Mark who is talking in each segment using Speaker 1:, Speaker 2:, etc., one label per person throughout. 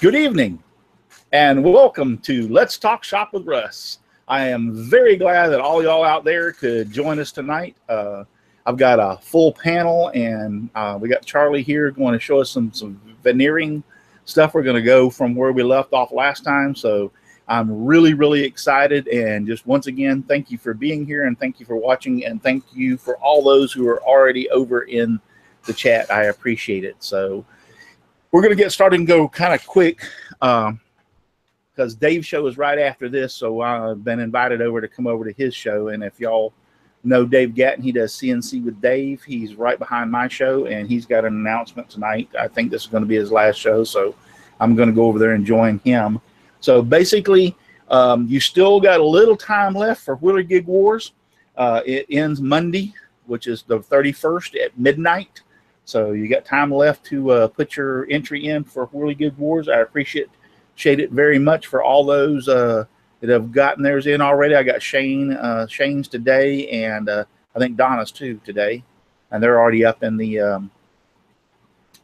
Speaker 1: Good evening, and welcome to Let's Talk Shop with Russ. I am very glad that all y'all out there could join us tonight. Uh, I've got a full panel, and uh, we got Charlie here going to show us some some veneering stuff. We're going to go from where we left off last time, so I'm really really excited. And just once again, thank you for being here, and thank you for watching, and thank you for all those who are already over in the chat. I appreciate it. So we're going to get started and go kind of quick because um, Dave's show is right after this. So I've been invited over to come over to his show. And if y'all know Dave Gatton, he does CNC with Dave. He's right behind my show and he's got an announcement tonight. I think this is going to be his last show. So I'm going to go over there and join him. So basically, um, you still got a little time left for Whirligig Wars. Uh, it ends Monday, which is the 31st at midnight. So you got time left to uh, put your entry in for Whirligig Wars. I appreciate shade it very much for all those uh, that have gotten theirs in already. I got Shane uh, Shane's today, and uh, I think Donna's too today, and they're already up in the um,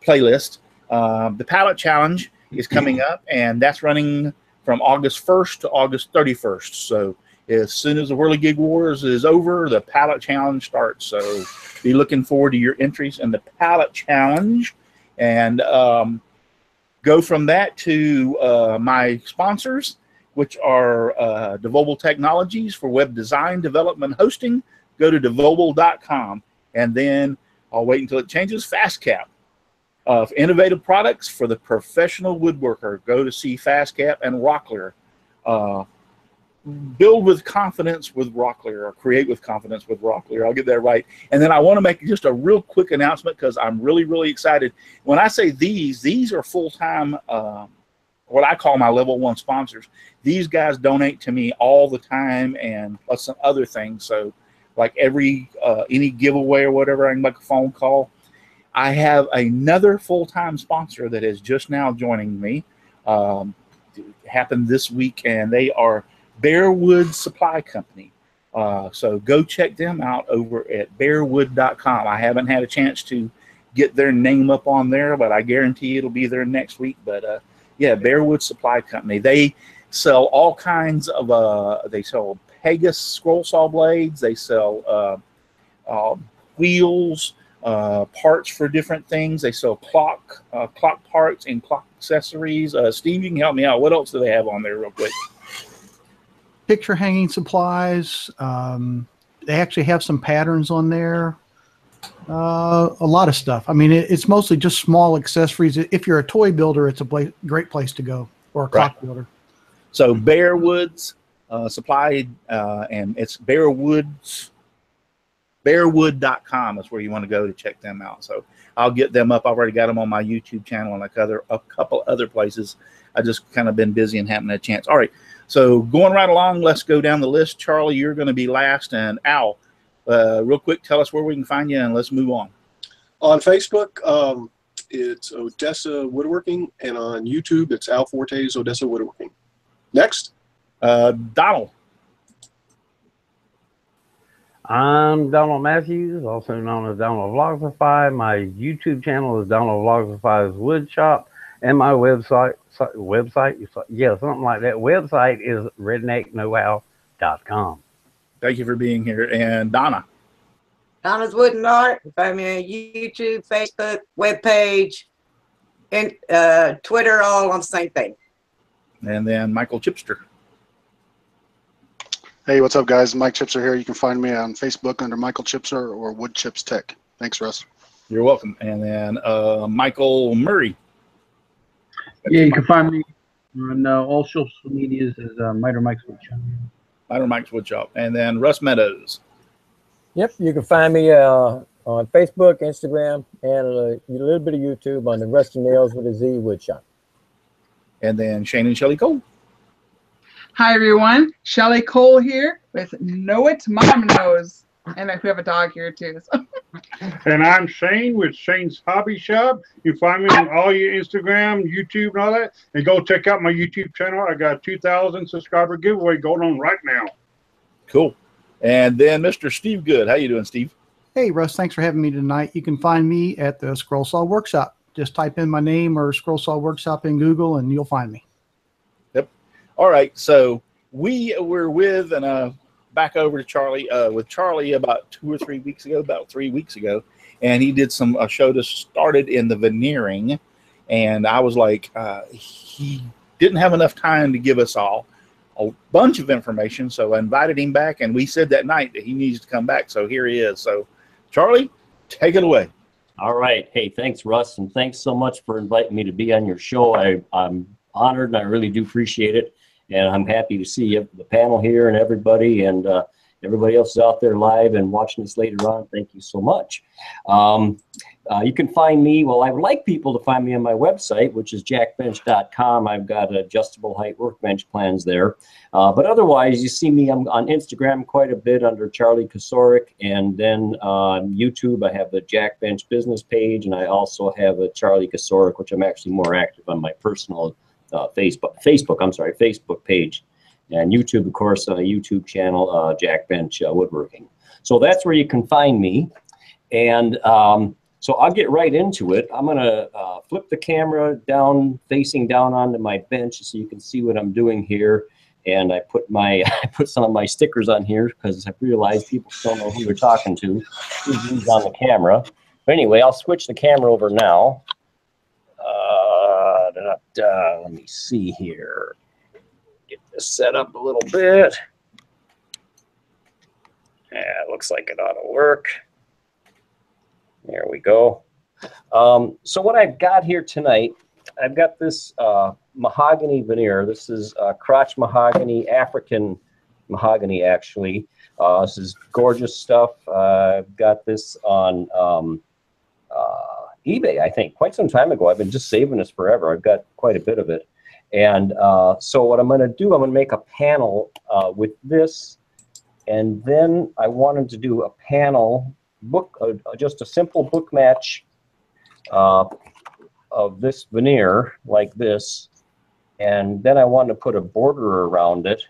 Speaker 1: playlist. Um, the palette challenge is coming up, and that's running from August 1st to August 31st. So as soon as the Whirligig Wars is over, the palette challenge starts. So be looking forward to your entries in the palette challenge. And um, go from that to uh, my sponsors, which are uh, Technologies for web design, development, hosting. Go to devobal.com. And then I'll wait until it changes. FastCap. Of uh, innovative products for the professional woodworker. Go to see FastCap and Rockler. Uh, build with confidence with Rockler or create with confidence with Rockler. I'll get that right. And then I want to make just a real quick announcement because I'm really, really excited. When I say these, these are full time, uh, what I call my level one sponsors. These guys donate to me all the time and plus some other things. So, like every uh, any giveaway or whatever, I can make a phone call. I have another full time sponsor that is just now joining me. Um, happened this week, and they are Bearwood Supply Company. Uh, so go check them out over at bearwood.com. I haven't had a chance to get their name up on there, but I guarantee it'll be there next week. But uh, yeah, Bearwood Supply Company. They sell all kinds of, uh, they sell Pegas scroll saw blades, they sell uh, uh, wheels, uh, parts for different things. They sell clock, clock parts and clock accessories. Steve, you can help me out. What else do they have on there, real quick?
Speaker 2: Picture hanging supplies. Um, they actually have some patterns on there. Uh, a lot of stuff. I mean, it, it's mostly just small accessories. If you're a toy builder, it's a great place to go, or a clock right. builder.
Speaker 1: So Bearwoods uh, Supply, uh, and it's Bearwoods. Bearwood.com is where you want to go to check them out. So I'll get them up. I've already got them on my YouTube channel and like other a couple other places. I just kind of been busy and haven't had a chance. All right. So going right along, let's go down the list. Charlie, you're going to be last, and Al, uh, real quick, tell us where we can find you, and let's move on.
Speaker 3: On Facebook, um, it's Odessa Woodworking, and on YouTube, it's Al Forte's Odessa Woodworking. Next,
Speaker 1: uh, Donald.
Speaker 4: I'm Donald Matthews, also known as Donald Vlogsify. My YouTube channel is Donald Vlogsify's Woodshop, and my website website, yeah, something like that. Website is rednecknowow.com.
Speaker 1: Thank you for being here. And Donna.
Speaker 5: Donna's Wooden Art. Find me on YouTube, Facebook, webpage, and uh, Twitter, all on the same thing.
Speaker 1: And then Michael Chipster.
Speaker 6: Hey, what's up, guys? Mike Chipser here. You can find me on Facebook under Michael Chipser or Wood Chips Tech. Thanks, Russ.
Speaker 1: You're welcome. And then uh, Michael Murray.
Speaker 7: Yeah, you can find me on uh, all social medias as uh, Miter Mike's Woodshop.
Speaker 1: Miter Mike's Woodshop. And then Russ Meadows.
Speaker 8: Yep, you can find me uh, on Facebook, Instagram, and a little bit of YouTube on the Rusty Nails with a Z Woodshop.
Speaker 1: And then Shane and Shelly Cole.
Speaker 9: Hi, everyone. Shelly Cole here with Know It Mom Knows. And we have a dog here, too. So.
Speaker 10: And I'm Shane with Shane's Hobby Shop. You find me on all your Instagram, YouTube, and all that. And go check out my YouTube channel. I got 2,000 subscriber giveaway going on right now.
Speaker 1: Cool. And then Mr. Steve Good. How you doing, Steve?
Speaker 2: Hey, Russ. Thanks for having me tonight. You can find me at the Scroll Saw Workshop. just type in my name or Scroll Saw Workshop in Google, and you'll find me. Yep.
Speaker 1: All right, so we were with and uh, back over to Charlie uh, with Charlie about two or three weeks ago, about three weeks ago, and he did some uh, showed us started in the veneering, and I was like, uh, he didn't have enough time to give us all a bunch of information, so I invited him back, and we said that night that he needs to come back, so here he is. So, Charlie, take it away.
Speaker 11: All right. Hey, thanks, Russ, and thanks so much for inviting me to be on your show. I, I'm honored and I really do appreciate it. And I'm happy to see the panel here and everybody and uh, everybody else out there live and watching this later on. Thank you so much. Um, uh, you can find me, well, I would like people to find me on my website, which is jackbench.com. I've got adjustable height workbench plans there. Uh, but otherwise, you see me I'm on Instagram quite a bit under Charlie Kocourek. And then on YouTube, I have the Jack Bench business page. And I also have a Charlie Kocourek, which I'm actually more active on my personal uh, Facebook, Facebook, I'm sorry, Facebook page. And YouTube, of course, uh, YouTube channel, uh, Jack Bench uh, Woodworking. So that's where you can find me. And um, so I'll get right into it. I'm going to uh, flip the camera down, facing down onto my bench so you can see what I'm doing here. And I put my I put some of my stickers on here because I realized people don't know who they're talking to. Who's on the camera. But anyway, I'll switch the camera over now. Uh, da, da, da, let me see here. Get this set up a little bit. Yeah, it looks like it ought to work. There we go. Um, so what I've got here tonight, I've got this uh, mahogany veneer. This is uh, crotch mahogany, African mahogany, actually. Uh, this is gorgeous stuff. Uh, I've got this on um, uh, eBay, I think, quite some time ago. I've been just saving this forever. I've got quite a bit of it. And uh, so what I'm going to do, I'm going to make a panel uh, with this. And then I wanted to do a panel book, uh, just a simple book match uh, of this veneer like this. And then I wanted to put a border around it.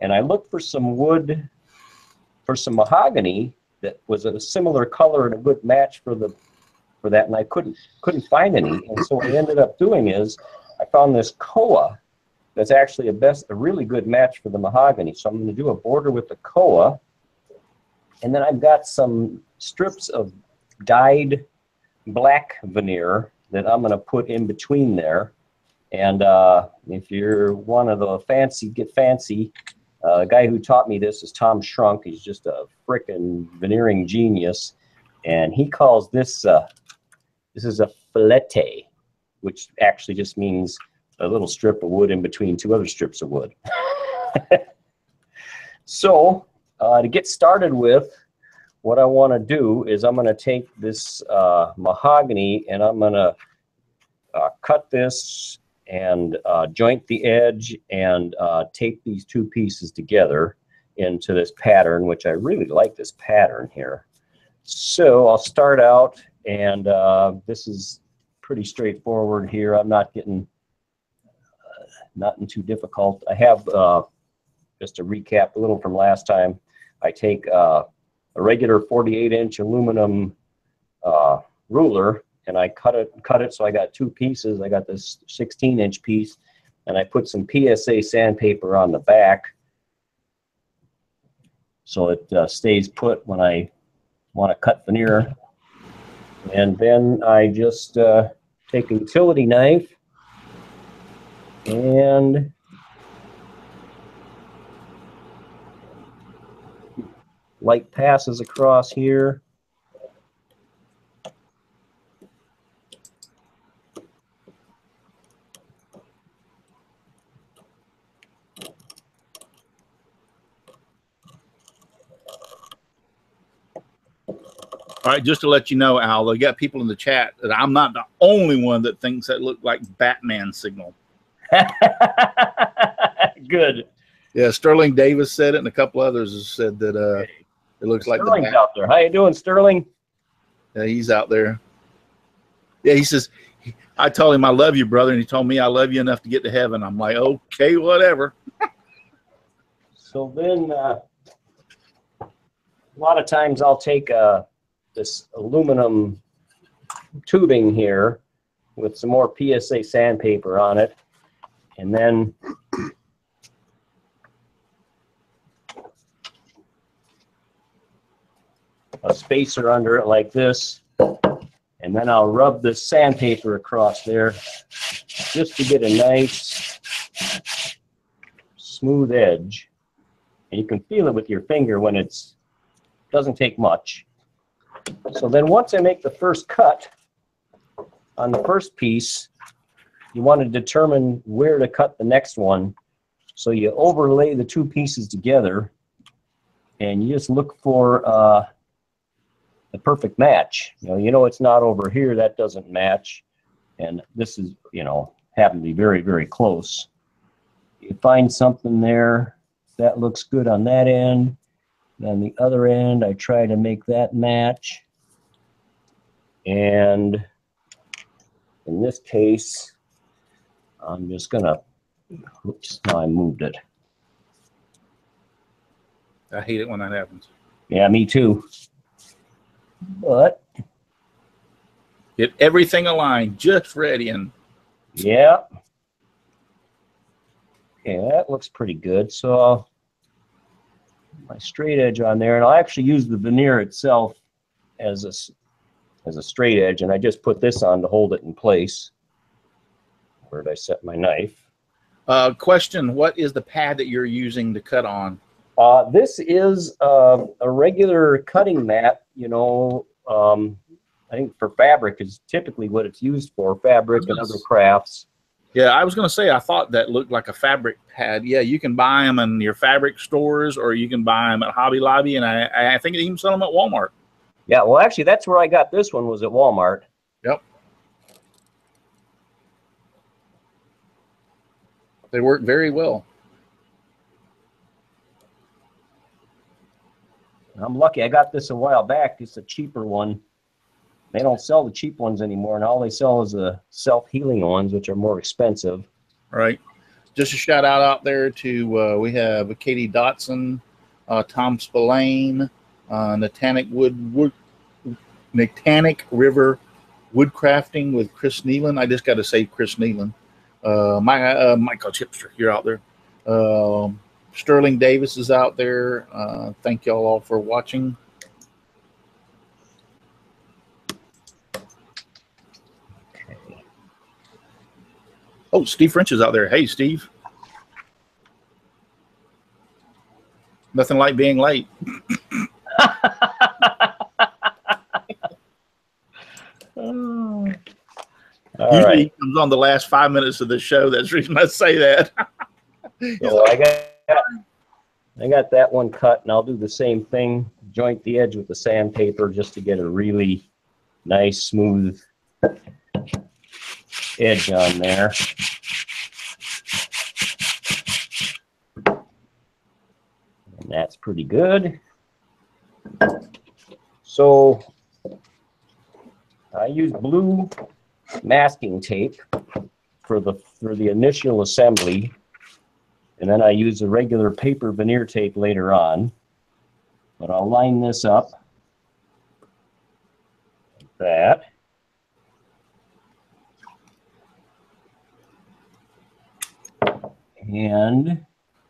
Speaker 11: And I looked for some wood, for some mahogany that was a similar color and a good match for the for that, and I couldn't couldn't find any. And so what I ended up doing is I found this koa that's actually a best a really good match for the mahogany. So I'm going to do a border with the koa, and then I've got some strips of dyed black veneer that I'm going to put in between there. And uh, if you're one of the fancy, get fancy. Uh, the guy who taught me this is Tom Schrunk. He's just a frickin' veneering genius, and he calls this uh, this is a filete, which actually just means a little strip of wood in between two other strips of wood. so uh, to get started with, what I want to do is I'm going to take this uh, mahogany and I'm going to uh, cut this and uh, joint the edge and uh, tape these two pieces together into this pattern, which I really like this pattern here. So I'll start out and uh, this is pretty straightforward here. I'm not getting uh, nothing too difficult. I have, uh, just to recap a little from last time, I take uh, a regular 48 inch aluminum uh, ruler and I cut it, cut it so I got two pieces. I got this 16 inch piece and I put some PSA sandpaper on the back so it uh, stays put when I want to cut veneer. And then I just uh, take a utility knife and light passes across here.
Speaker 1: All right, just to let you know, Al, they got people in the chat that I'm not the only one that thinks that looked like Batman signal.
Speaker 11: Good.
Speaker 1: Yeah, Sterling Davis said it, and a couple others said that uh, it looks like
Speaker 11: Sterling's out there. How you doing, Sterling?
Speaker 1: Yeah, he's out there. Yeah, he says, I told him I love you, brother, and he told me I love you enough to get to heaven. I'm like, okay, whatever.
Speaker 11: So then, uh, a lot of times I'll take uh, this aluminum tubing here with some more PSA sandpaper on it. And then a spacer under it like this. And then I'll rub this sandpaper across there just to get a nice smooth edge. And you can feel it with your finger when it's, doesn't take much. So then once I make the first cut on the first piece, you want to determine where to cut the next one. So you overlay the two pieces together and you just look for uh, the perfect match. You know, you know it's not over here, that doesn't match. And this is, you know, happen to be very, very close. You find something there that looks good on that end. On the other end, I try to make that match. And in this case, I'm just gonna, oops, now I moved it.
Speaker 1: I hate it when that happens.
Speaker 11: Yeah, me too. But
Speaker 1: Get everything aligned, just ready, and
Speaker 11: Yeah. Okay, that looks pretty good. So my straight edge on there, and I'll actually use the veneer itself as a as a straight edge, and I just put this on to hold it in place. Where did I set my knife?
Speaker 1: uh, question: What is the pad that you're using to cut on?
Speaker 11: Uh, this is uh, a regular cutting mat. You know, um, I think for fabric is typically what it's used for, fabric and other crafts.
Speaker 1: Yeah, I was going to say I thought that looked like a fabric pad. Yeah, you can buy them in your fabric stores, or you can buy them at Hobby Lobby, and I, I think they even sell them at Walmart.
Speaker 11: Yeah, well, actually, that's where I got this one was at Walmart.
Speaker 1: Yep. They work very well.
Speaker 11: I'm lucky. I got this a while back. It's a cheaper one. They don't sell the cheap ones anymore, and all they sell is the self-healing ones, which are more expensive.
Speaker 1: Right. Just a shout out out there to uh, we have Katie Dotson, uh, Tom Spillane, uh, Natanic Wood, Wood Natanic River Woodcrafting with Chris Nealon. I just got to say Chris Nealon. Uh, my uh, Michael Chipster, you're out there. Um, Sterling Davis is out there. Uh, thank y'all all for watching. Oh, Steve French is out there. Hey, Steve. Nothing like being late.
Speaker 11: All
Speaker 1: Usually
Speaker 11: right.
Speaker 1: he comes on the last five minutes of the show. That's the reason I say that.
Speaker 11: So I got I got that one cut, and I'll do the same thing. Joint the edge with the sandpaper just to get a really nice, smooth edge on there. And that's pretty good. So I use blue masking tape for the for the initial assembly. And then I use a regular paper veneer tape later on. But I'll line this up. Like that. And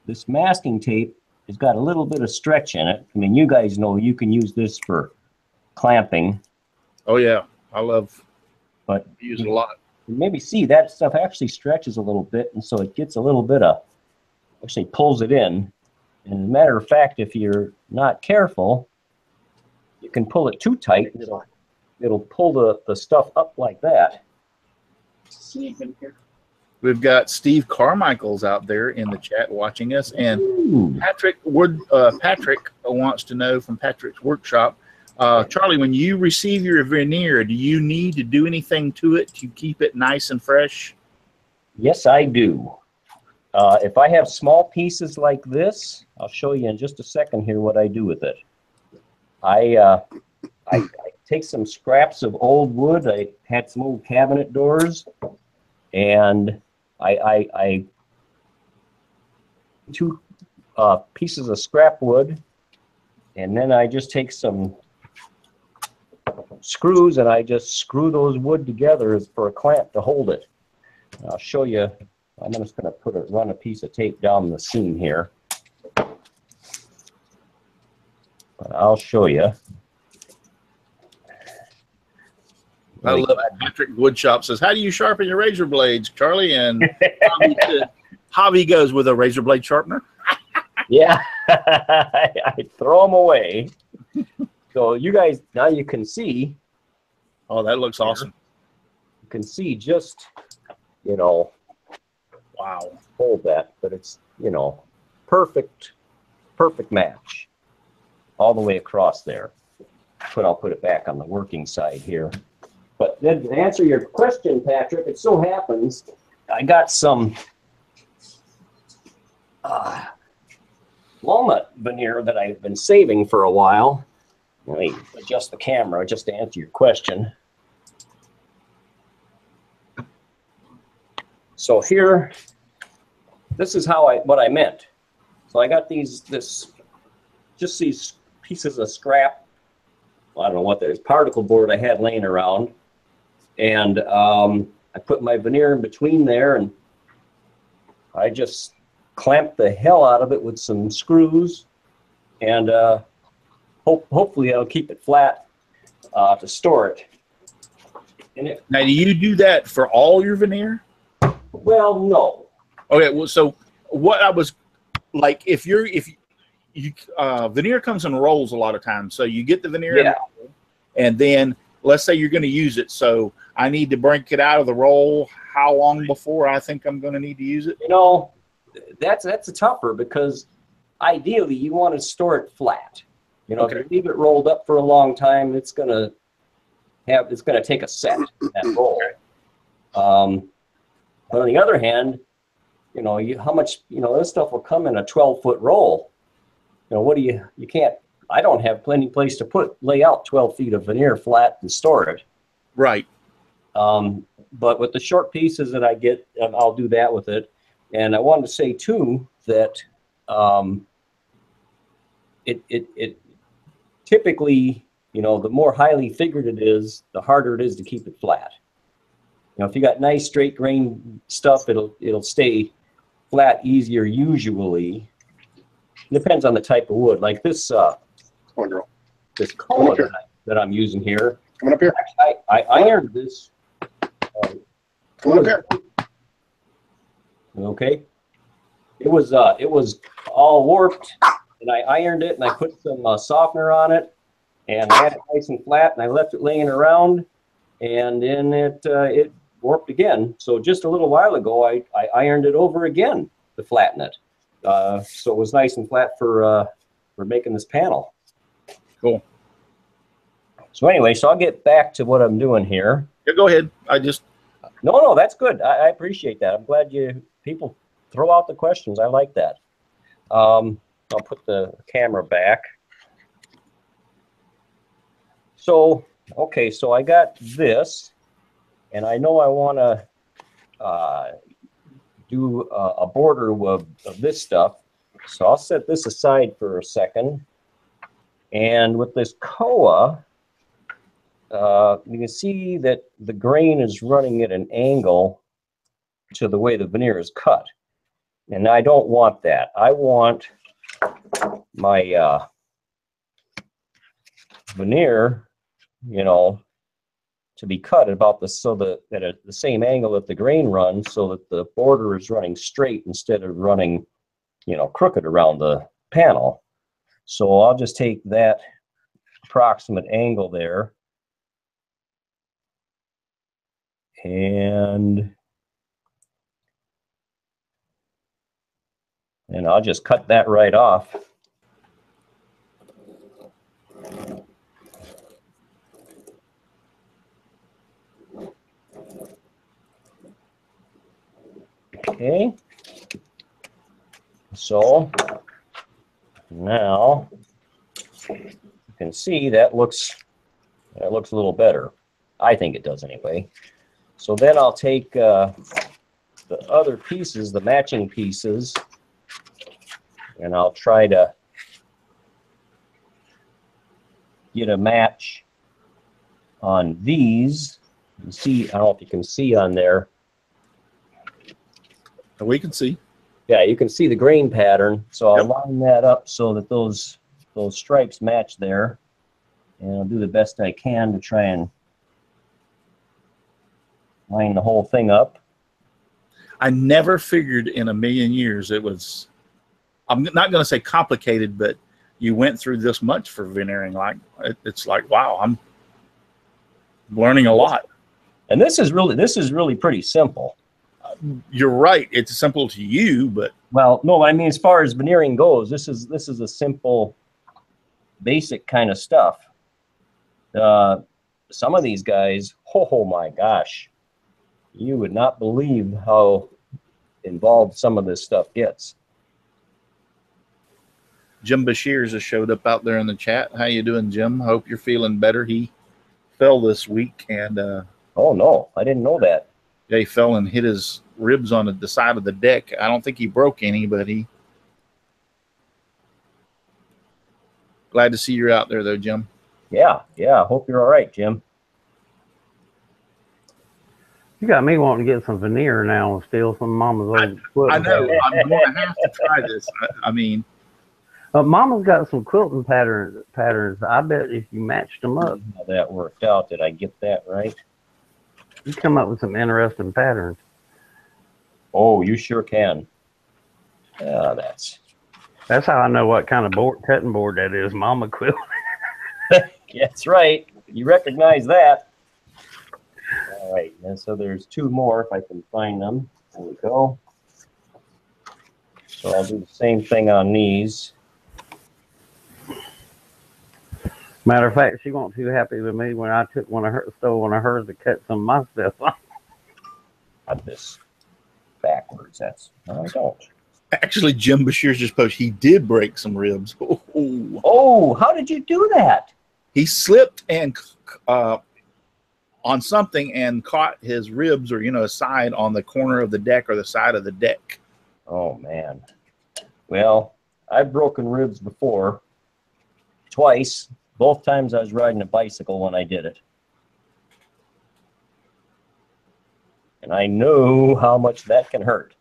Speaker 11: this masking tape has got a little bit of stretch in it. I mean, you guys know you can use this for clamping,
Speaker 1: Oh yeah, I love
Speaker 11: but
Speaker 1: use it a lot.
Speaker 11: maybe see that stuff actually stretches a little bit, and so it gets a little bit of, actually pulls it in. And as a matter of fact, if you're not careful, you can pull it too tight, it'll, it'll pull the, the stuff up like that.
Speaker 1: We've got Steve Carmichael's out there in the chat watching us, and Patrick Wood. Uh, Patrick wants to know from Patrick's workshop. Uh, Charlie, when you receive your veneer, do you need to do anything to it to keep it nice and fresh?
Speaker 11: Yes, I do. Uh, if I have small pieces like this, I'll show you in just a second here what I do with it. I, uh, I, I take some scraps of old wood. I had some old cabinet doors, and I, I, I two uh, pieces of scrap wood, and then I just take some screws and I just screw those wood together for a clamp to hold it. I'll show you. I'm just going to put a run a piece of tape down the seam here. But I'll show you.
Speaker 1: I love it. Patrick Woodshop says, "How do you sharpen your razor blades, Charlie?" And Javi, said- goes with a razor blade sharpener.
Speaker 11: Yeah, I, I throw them away. So you guys now you can see
Speaker 1: Oh, that looks awesome!
Speaker 11: you can see just you know
Speaker 1: Wow.
Speaker 11: hold that, but it's you know perfect perfect match all the way across there. But I'll put it back on the working side here. But then to answer your question, Patrick, it so happens I got some uh, walnut veneer that I've been saving for a while. Let me adjust the camera just to answer your question. So here, this is how I what I meant. So I got these this just these pieces of scrap. I don't know what that is particle board I had laying around, and um, I put my veneer in between there, and I just clamped the hell out of it with some screws, and uh, hope hopefully I'll keep it flat uh, to store it. And it
Speaker 1: Now, do you do that for all your veneer?
Speaker 11: well, no,
Speaker 1: Okay, well, so what I was like, if you're if you uh, veneer comes in rolls a lot of times, so you get the veneer,
Speaker 11: Yeah.
Speaker 1: and then let's say you're going to use it, so I need to break it out of the roll. How long before I think I'm going to need to use it?
Speaker 11: you know, that's that's a tougher because ideally you want to store it flat. You know, if you leave it rolled up for a long time, it's gonna have it's gonna take a set that roll. Um, but on the other hand, you know, you how much you know this stuff will come in a 12 foot roll. You know, what do you you can't? I don't have plenty place to put lay out 12 feet of veneer flat and store it.
Speaker 1: Right.
Speaker 11: Um, but with the short pieces that I get, um, I'll do that with it. And I wanted to say too that um, it, it, it typically, you know, the more highly figured it is, the harder it is to keep it flat. You know, if you got nice straight grain stuff, it'll it'll stay flat easier usually. It Depends on the type of wood. Like this uh, this koa that, I, that I'm using here.
Speaker 3: Coming up here.
Speaker 11: I, I ironed this.
Speaker 3: Come up here.
Speaker 11: Okay. It was uh, it was all warped, and I ironed it, and I put some uh, softener on it, and I had it nice and flat, and I left it laying around, and then it uh, it warped again. So just a little while ago, I, I ironed it over again to flatten it, uh, so it was nice and flat for uh, for making this panel.
Speaker 1: Cool.
Speaker 11: So anyway, so I'll get back to what I'm doing here.
Speaker 1: Yeah, go ahead. I just
Speaker 11: No, no, that's good. I, I appreciate that. I'm glad you people throw out the questions. I like that. Um, I'll put the camera back. So, okay, so I got this, and I know I want to uh, do a, a border of, of this stuff. So I'll set this aside for a second. And with this koa, uh, you can see that the grain is running at an angle to the way the veneer is cut. And I don't want that. I want my uh, veneer, you know, to be cut about the so that at a, the same angle that the grain runs, so that the border is running straight instead of running, you know, crooked around the panel. So I'll just take that approximate angle there and and I'll just cut that right off. Okay. So now you can see that looks that looks a little better. I think it does anyway. So then I'll take uh, the other pieces, the matching pieces, and I'll try to get a match on these, you see, I don't know if you can see on there.
Speaker 1: We can see.
Speaker 11: Yeah, you can see the grain pattern. So I'll
Speaker 1: Yep.
Speaker 11: line that up so that those those stripes match there. And I'll do the best I can to try and line the whole thing up.
Speaker 1: I never figured in a million years it was. I'm not going to say complicated, but you went through this much for veneering. Like it, it's like wow, I'm learning a lot.
Speaker 11: And this is really this is really pretty simple.
Speaker 1: You're right. It's simple to you, but
Speaker 11: Well, no, I mean as far as veneering goes, this is this is a simple, basic kind of stuff. Uh, some of these guys, oh my gosh, you would not believe how involved some of this stuff gets.
Speaker 1: Jim Bashirs has showed up out there in the chat. How you doing, Jim? Hope you're feeling better. He fell this week, and uh,
Speaker 11: Oh no, I didn't know that.
Speaker 1: yeah, he fell and hit his ribs on the side of the deck. I don't think he broke any, but he. Glad to see you're out there, though, Jim.
Speaker 11: Yeah, yeah. Hope you're all right, Jim.
Speaker 4: You got me wanting to get some veneer now and steal some mama's old
Speaker 1: I
Speaker 4: quilting.
Speaker 1: know. I'm going to have to try this. I, I mean,
Speaker 4: Uh, mama's got some quilting patterns. Patterns. I bet if you matched them up,
Speaker 11: How that worked out? Did I get that right?
Speaker 4: you come up with some interesting patterns.
Speaker 11: Oh, you sure can. Yeah, that's
Speaker 4: That's how I know what kind of board cutting board that is. Mama quilt.
Speaker 11: that's right. You recognize that. All right, and so there's two more if I can find them. There we go. So I'll do the same thing on these.
Speaker 4: Matter of fact, she wasn't too happy with me when I took one of her stole one of hers to cut some of my stuff. off.
Speaker 11: Got this backwards. That's no, I don't.
Speaker 1: actually, Jim Bashir just posted he did break some ribs. Oh,
Speaker 11: Oh, how did you do that?
Speaker 1: he slipped and uh, on something and caught his ribs or you know his side on the corner of the deck or the side of the deck.
Speaker 11: Oh man. Well, I've broken ribs before. Twice. Both times I was riding a bicycle when I did it. And I know how much that can hurt.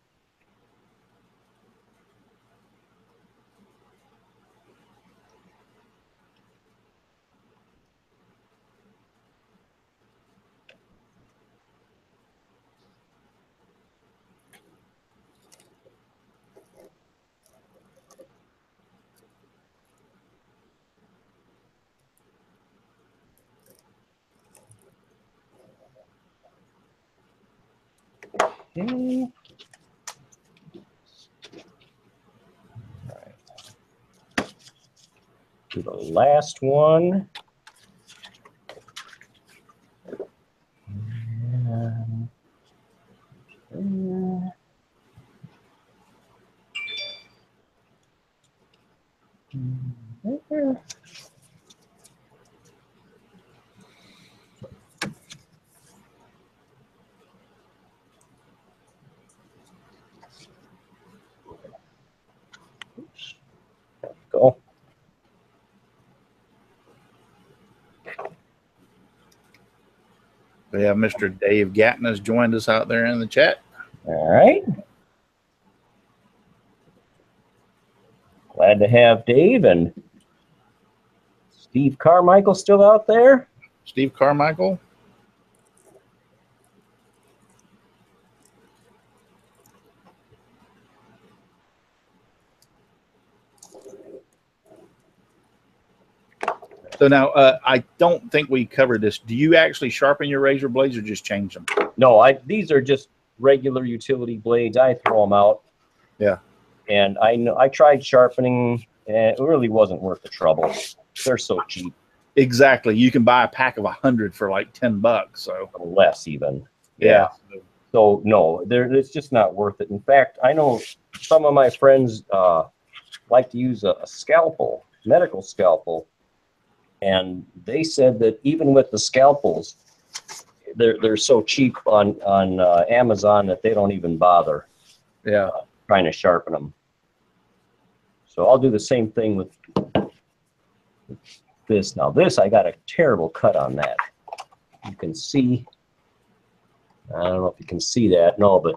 Speaker 11: Last one. And- Go.
Speaker 1: We have Mr. Dave Gatton has joined us out there in the chat.
Speaker 11: All right. Glad to have Dave and Steve Carmichael still out there.
Speaker 1: Steve Carmichael. So now, uh, I don't think we covered this. Do you actually sharpen your razor blades or just change them?
Speaker 11: No, I these are just regular utility blades. I throw them out.
Speaker 1: Yeah.
Speaker 11: And I know I tried sharpening, and it really wasn't worth the trouble. They're so cheap,
Speaker 1: Exactly. You can buy a pack of a hundred for like ten bucks. So
Speaker 11: less even.
Speaker 1: yeah.
Speaker 11: So no, there it's just not worth it. In fact, I know some of my friends uh, like to use a, a scalpel, medical scalpel, and they said that even with the scalpels, they're they're so cheap on on uh, Amazon that they don't even bother
Speaker 1: Yeah.
Speaker 11: trying to sharpen them. So I'll do the same thing with this. Now this, I got a terrible cut on that. you can see. I don't know if you can see that. No, but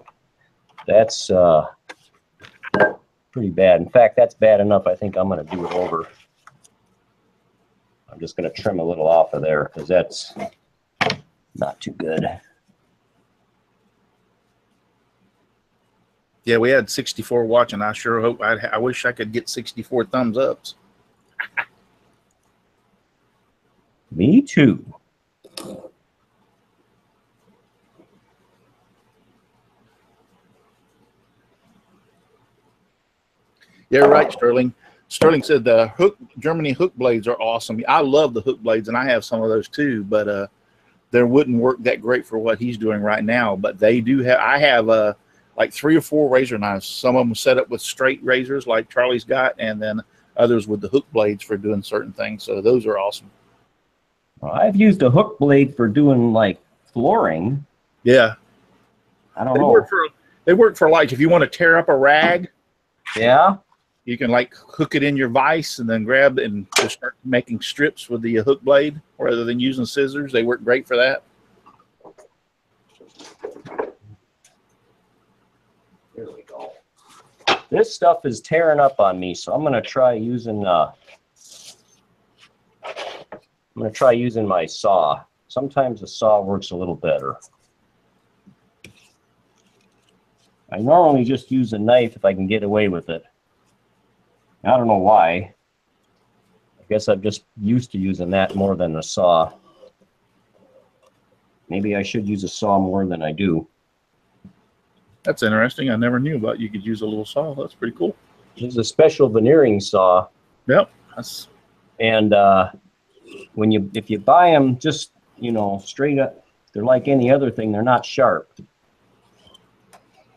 Speaker 11: that's uh, pretty bad. In fact, that's bad enough. I think I'm going to do it over. I'm just going to trim a little off of there because that's not too good.
Speaker 1: Yeah, we had 64 watching. I sure hope. I, I wish I could get 64 thumbs ups.
Speaker 11: Me too.
Speaker 1: Yeah, you're right, Sterling. Sterling said the hook Germany hook blades are awesome. I love the hook blades, and I have some of those too. But uh, they wouldn't work that great for what he's doing right now. But they do have. I have uh, like three or four razor knives. Some of them set up with straight razors, like Charlie's got, and then others with the hook blades for doing certain things. So those are awesome.
Speaker 11: Well, I've used a hook blade for doing like flooring.
Speaker 1: Yeah,
Speaker 11: I don't
Speaker 1: they
Speaker 11: know.
Speaker 1: work for they work for like if you want to tear up a rag.
Speaker 11: Yeah.
Speaker 1: You can like hook it in your vise and then grab and just start making strips with the hook blade rather than using scissors. They work great for that.
Speaker 11: There we go. This stuff is tearing up on me, so I'm gonna try using uh I'm gonna try using my saw. Sometimes the saw works a little better. I normally just use a knife if I can get away with it. I don't know why. I guess I'm just used to using that more than a saw. Maybe I should use a saw more than I do.
Speaker 1: That's interesting. I never knew about you could use a little saw. That's pretty cool.
Speaker 11: It's a special veneering saw.
Speaker 1: Yep. That's
Speaker 11: And uh, when you if you buy them just you know straight up, they're like any other thing. They're not sharp.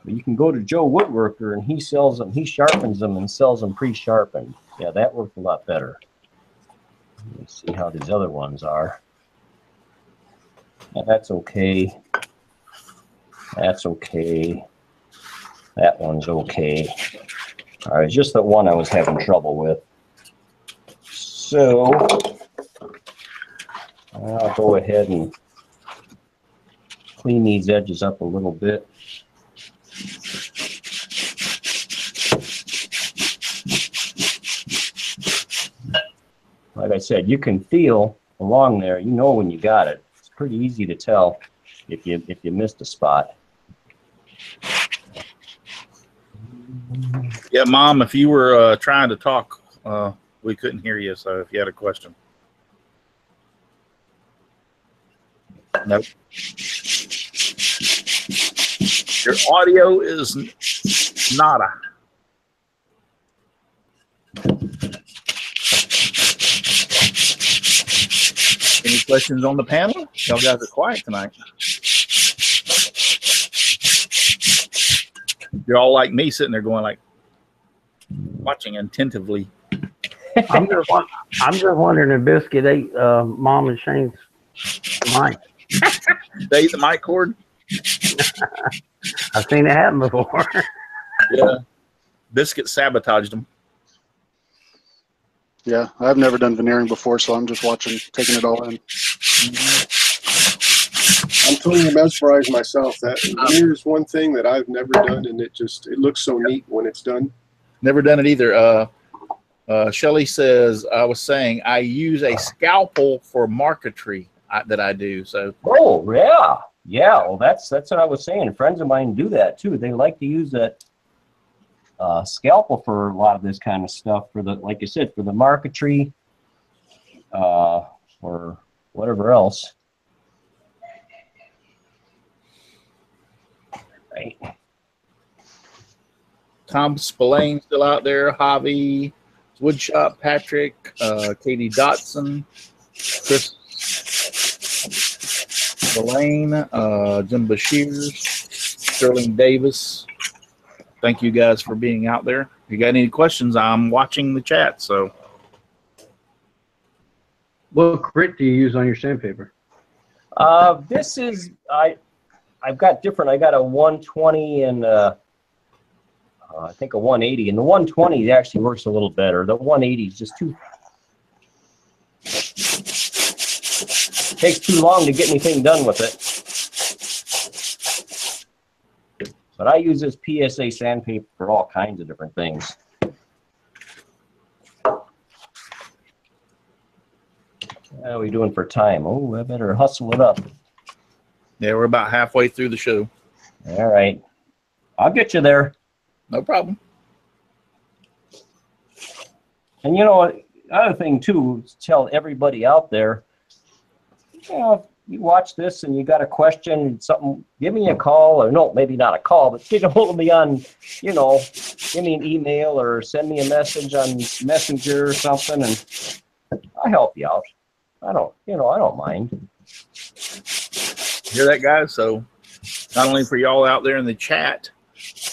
Speaker 11: But you can go to Joe Woodworker and he sells them. He sharpens them and sells them pre-sharpened. Yeah, that worked a lot better. Let's see how these other ones are. That's okay. That's okay. That one's okay. All right, just the one I was having trouble with. So I'll go ahead and clean these edges up a little bit. Said, you can feel along there. You know when you got it. It's pretty easy to tell if you if you missed a spot.
Speaker 1: yeah, Mom. If you were uh, trying to talk, uh, we couldn't hear you. So if you had a question, nope. Your audio is nada. Questions on the panel? Y'all guys are quiet tonight. You're all like me, sitting there going like, watching attentively.
Speaker 4: I'm just, I'm just wondering if Biscuit ate uh, Mom and Shane's mic.
Speaker 1: They ate the mic cord.
Speaker 4: I've seen it happen before.
Speaker 1: Yeah. Biscuit sabotaged them.
Speaker 6: Yeah, I've never done veneering before, so I'm just watching, taking it all in.
Speaker 3: I'm totally mesmerized myself. That veneer is one thing that I've never done, and it just it looks so neat when it's done.
Speaker 1: Never done it either. Uh, uh, Shelly says, I was saying I use a scalpel for marquetry I, that I do. So,
Speaker 11: Oh yeah, yeah. Well, that's that's what I was saying. Friends of mine do that too. They like to use that uh, scalpel for a lot of this kind of stuff. For the like you said, for the marquetry, uh, or whatever else. Right.
Speaker 1: Tom Spillane still out there, Javi, Woodshop, Patrick, uh, Katie Dotson, Chris Spillane, uh, Jim Bashir, Sterling Davis. Thank you guys for being out there. If you got any questions, I'm watching the chat. So,
Speaker 7: What grit do you use on your sandpaper?
Speaker 11: Uh, this is I. I've got different. I got a 120 and uh, uh, I think a 180, and the 120 actually works a little better. The 180 is just too takes too long to get anything done with it. But I use this PSA sandpaper for all kinds of different things. How are we doing for time? Oh, I better hustle it up.
Speaker 1: Yeah, we're about halfway through the show.
Speaker 11: All right. I'll get you there.
Speaker 1: No problem.
Speaker 11: And you know, other thing too, tell everybody out there, you know, you watch this and you got a question, something, give me a call or no, maybe not a call, but get a hold of me on, you know, give me an email or send me a message on Messenger or something and I'll help you out. I don't, you know, I don't mind.
Speaker 1: Hear that, guys? So, not only for y'all out there in the chat,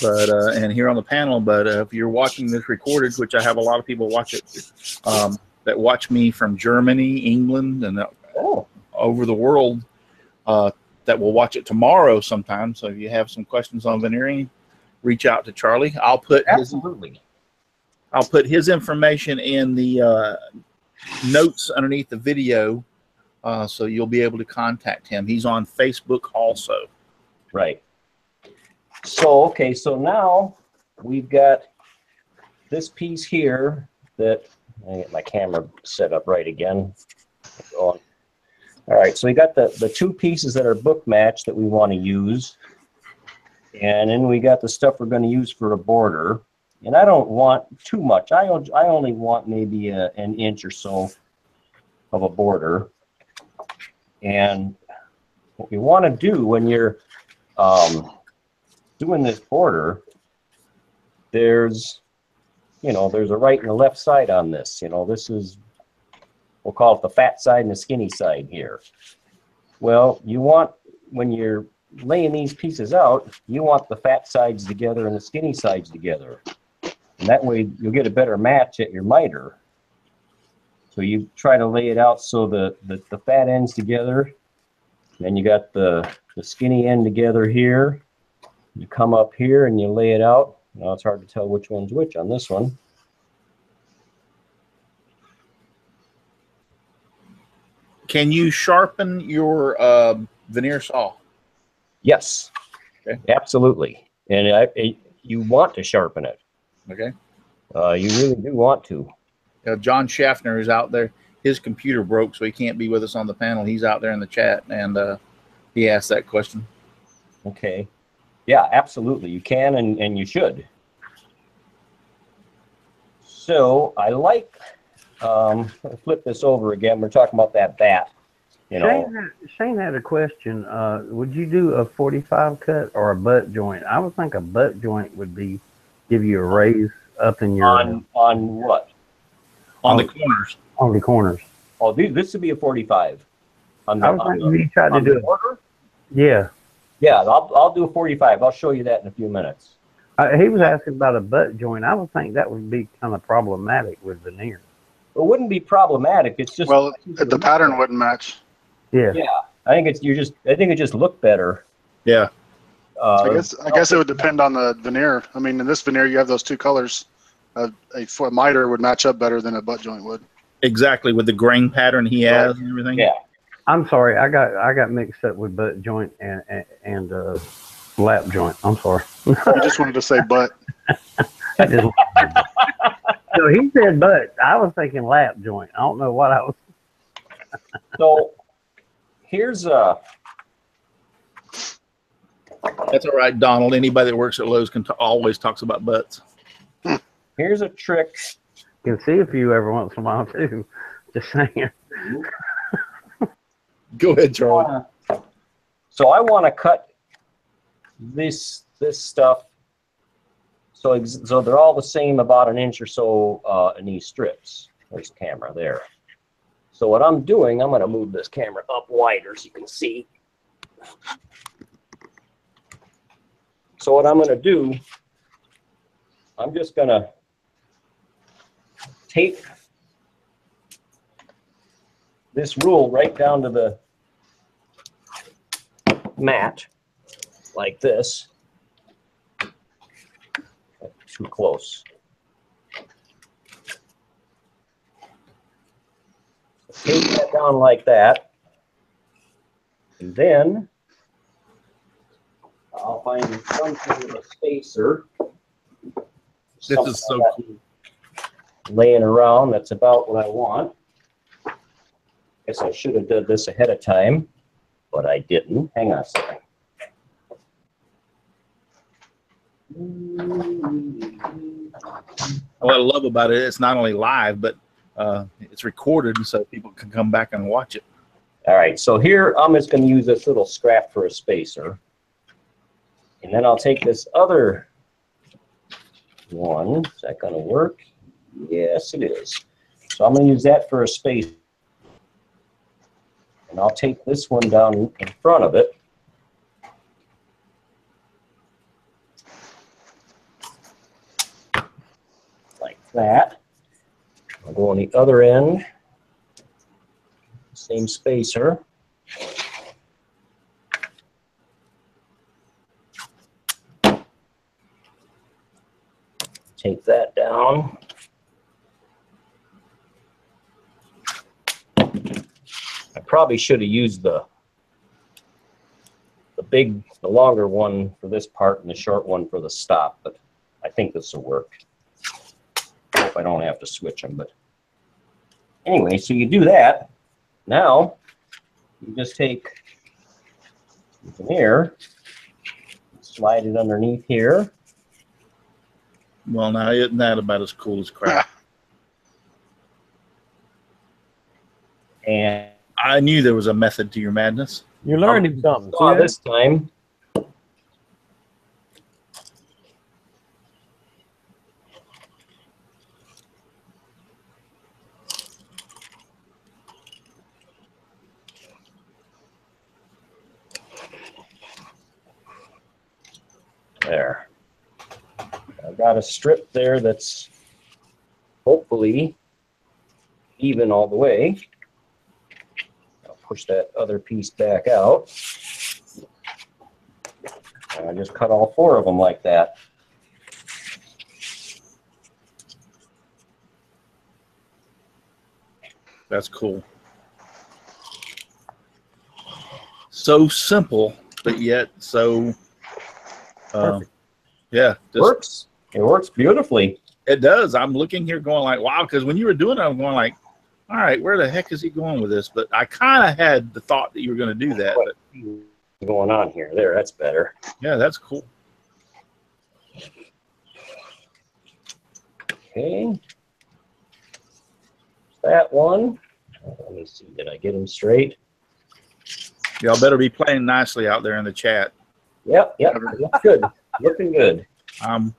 Speaker 1: but uh, and here on the panel, but uh, if you're watching this recorded, which I have a lot of people watch it, um, that watch me from Germany, England, and uh,
Speaker 11: Oh,
Speaker 1: over the world, uh, that will watch it tomorrow sometime. So, if you have some questions on veneering, reach out to Charlie. I'll put his
Speaker 11: absolutely.
Speaker 1: I'll put his information in the uh, notes underneath the video, uh, so you'll be able to contact him. He's on Facebook also.
Speaker 11: Right. So, okay, so now we've got this piece here that, I get my camera set up right again. All right, so we got the, the two pieces that are book matched that we want to use. And then we got the stuff we're going to use for a border. And I don't want too much. I, I only want maybe a, an inch or so of a border. And what we want to do when you're um, doing this border, there's, you know, there's a right and a left side on this. You know, this is, we'll call it the fat side and the skinny side here. Well, you want, when you're laying these pieces out, you want the fat sides together and the skinny sides together. And that way you'll get a better match at your miter. So you try to lay it out so the, the, the fat ends together. Then you got the, the skinny end together here. You come up here and you lay it out. Now it's hard to tell which one's which on this one.
Speaker 1: Can you sharpen your uh, veneer saw?
Speaker 11: Yes,
Speaker 1: Okay.
Speaker 11: absolutely. And I, I- you want to sharpen it.
Speaker 1: Okay.
Speaker 11: Uh, you really do want to.
Speaker 1: Uh, John Schaffner is out there. His computer broke, so he can't be with us on the panel. He's out there in the chat, and uh, he asked that question.
Speaker 11: Okay. Yeah, absolutely. You can and, and you should. So I like, um, flip this over again. We're talking about that bat. You know,
Speaker 4: Shane, had- Shane had a question. Uh, would you do a 45 cut or a butt joint? I would think a butt joint would be give you a raise up in your
Speaker 11: on on what?
Speaker 1: On the
Speaker 4: Oh.
Speaker 1: corners.
Speaker 4: on the corners.
Speaker 11: Oh, this, this would be a 45. On the,
Speaker 4: I was
Speaker 11: on the,
Speaker 4: you tried to do it. Yeah,
Speaker 11: Yeah, I'll, I'll do a 45. I'll show you that in a few minutes.
Speaker 4: uh, he was asking about a butt joint. I would think that would be kind of problematic with veneer.
Speaker 11: It wouldn't be problematic. It's just
Speaker 6: Well, the pattern wouldn't match.
Speaker 4: Yeah,
Speaker 11: Yeah, I think it's you just. I think it just looked better.
Speaker 1: Yeah.
Speaker 11: Uh,
Speaker 6: I guess I guess it would depend on the veneer. I mean, in this veneer, you have those two colors. A, a foot miter would match up better than a butt joint would.
Speaker 1: Exactly with the grain pattern he has and everything.
Speaker 11: Yeah.
Speaker 4: I'm sorry. I got I got mixed up with butt joint and and, and uh, lap joint. I'm sorry.
Speaker 6: I just wanted to say butt.
Speaker 4: I just, so he said butt. I was thinking lap joint. I don't know what I was.
Speaker 11: So here's uh
Speaker 1: That's all right, Donald. Anybody that works at Lowe's can t- always talks about butts.
Speaker 11: here's a trick.
Speaker 4: You Can see a few every once in a while too. Just saying.
Speaker 1: Go ahead, Charlie.
Speaker 11: So I want to cut this this stuff. So so they're all the same, about an inch or so uh, in these strips. There's the camera there. So what I'm doing, I'm going to move this camera up wider so you can see. So what I'm going to do, I'm just going to tape this rule right down to the mat like this. Too close. Tape that down like that. And then I'll find some kind of a spacer.
Speaker 1: This is so
Speaker 11: Something Laying around, that's about what I want. Guess I should have done this ahead of time, but I didn't. Hang on a second.
Speaker 1: What I love about it, it's not only live, but uh, it's recorded, so people can come back and watch it.
Speaker 11: All right, so here I'm just gonna use this little scrap for a spacer. And then I'll take this other one. Is that gonna work? Yes, it is. So I'm gonna use that for a space. And I'll take this one down in front of it. Like that. I'll go on the other end. Same spacer. Take that down. I probably should have used the the big, the longer one for this part and the short one for the stop, but I think this will work. Hope I don't have to switch them, but anyway, so you do that. Now, you just take the veneer, slide it underneath here.
Speaker 1: Well, now isn't that about as cool as crap? Ah.
Speaker 11: And
Speaker 1: I knew there was a method to your madness.
Speaker 8: You're learned oh, something.
Speaker 11: saw this time. There. I've got a strip there that's hopefully even all the way. I'll push that other piece back out. And I just cut all four of them like that.
Speaker 1: That's cool. So simple, but yet so. Uh, yeah, just-
Speaker 11: Works. It works beautifully.
Speaker 1: It does. I'm looking here going like, wow, because when you were doing it, I'm going like, all right, where the heck is he going with this? But I kind of had the thought that you were going to do that. But
Speaker 11: Going on here. There, that's better.
Speaker 1: yeah, that's cool.
Speaker 11: Okay. That one. Let me see. Did I get him straight?
Speaker 1: Y'all better be playing nicely out there in the chat.
Speaker 11: Yep, yep. Good. Looking good.
Speaker 1: I'm,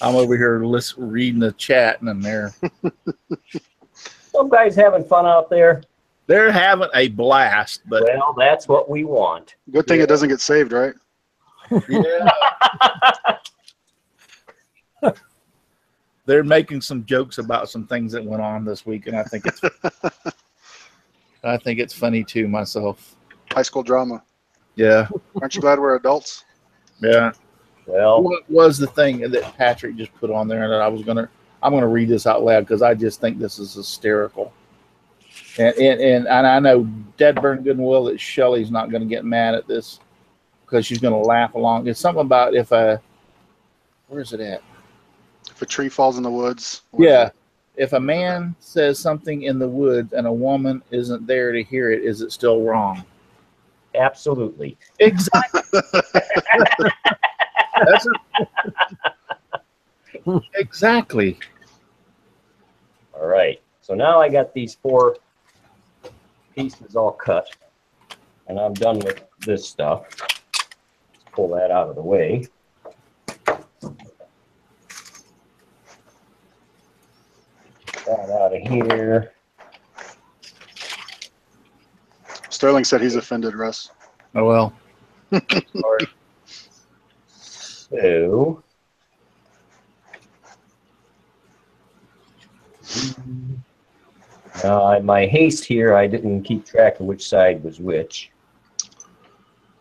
Speaker 1: I'm over here listen, reading the chat, and then they're
Speaker 11: Some guys having fun out there.
Speaker 1: they're having a blast. But
Speaker 11: Well, that's what we want.
Speaker 6: Good thing it doesn't get saved, right?
Speaker 1: yeah, they're making some jokes about some things that went on this week, and I think it's, I think it's funny too myself.
Speaker 6: High school drama.
Speaker 1: Yeah,
Speaker 6: Aren't you glad we're adults?
Speaker 1: yeah.
Speaker 11: Well,
Speaker 1: what was the thing that Patrick just put on there that I was gonna I'm gonna read this out loud because I just think this is hysterical. And and and, and I know dead burn good and well that Shelly's not gonna get mad at this because she's gonna laugh along. It's something about if a where's it at?
Speaker 6: If a tree falls in the woods.
Speaker 1: Yeah. If a man says something in the woods and a woman isn't there to hear it, is it still wrong?
Speaker 11: absolutely.
Speaker 1: Exactly. That's a- exactly.
Speaker 11: All right. So now I got these four pieces all cut, and I'm done with this stuff. Let's pull that out of the way. That out of here.
Speaker 6: Sterling said he's offended, Russ.
Speaker 1: Oh well.
Speaker 11: So. Now, my haste here, I didn't keep track of which side was which.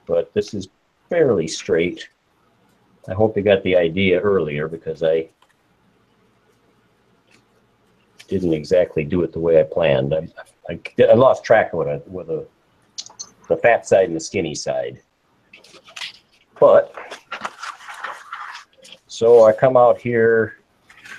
Speaker 11: But this is fairly straight. I hope you got the idea earlier because I didn't exactly do it the way I planned. I, I, I lost track of what I, what the the fat side and the skinny side. But so I come out here.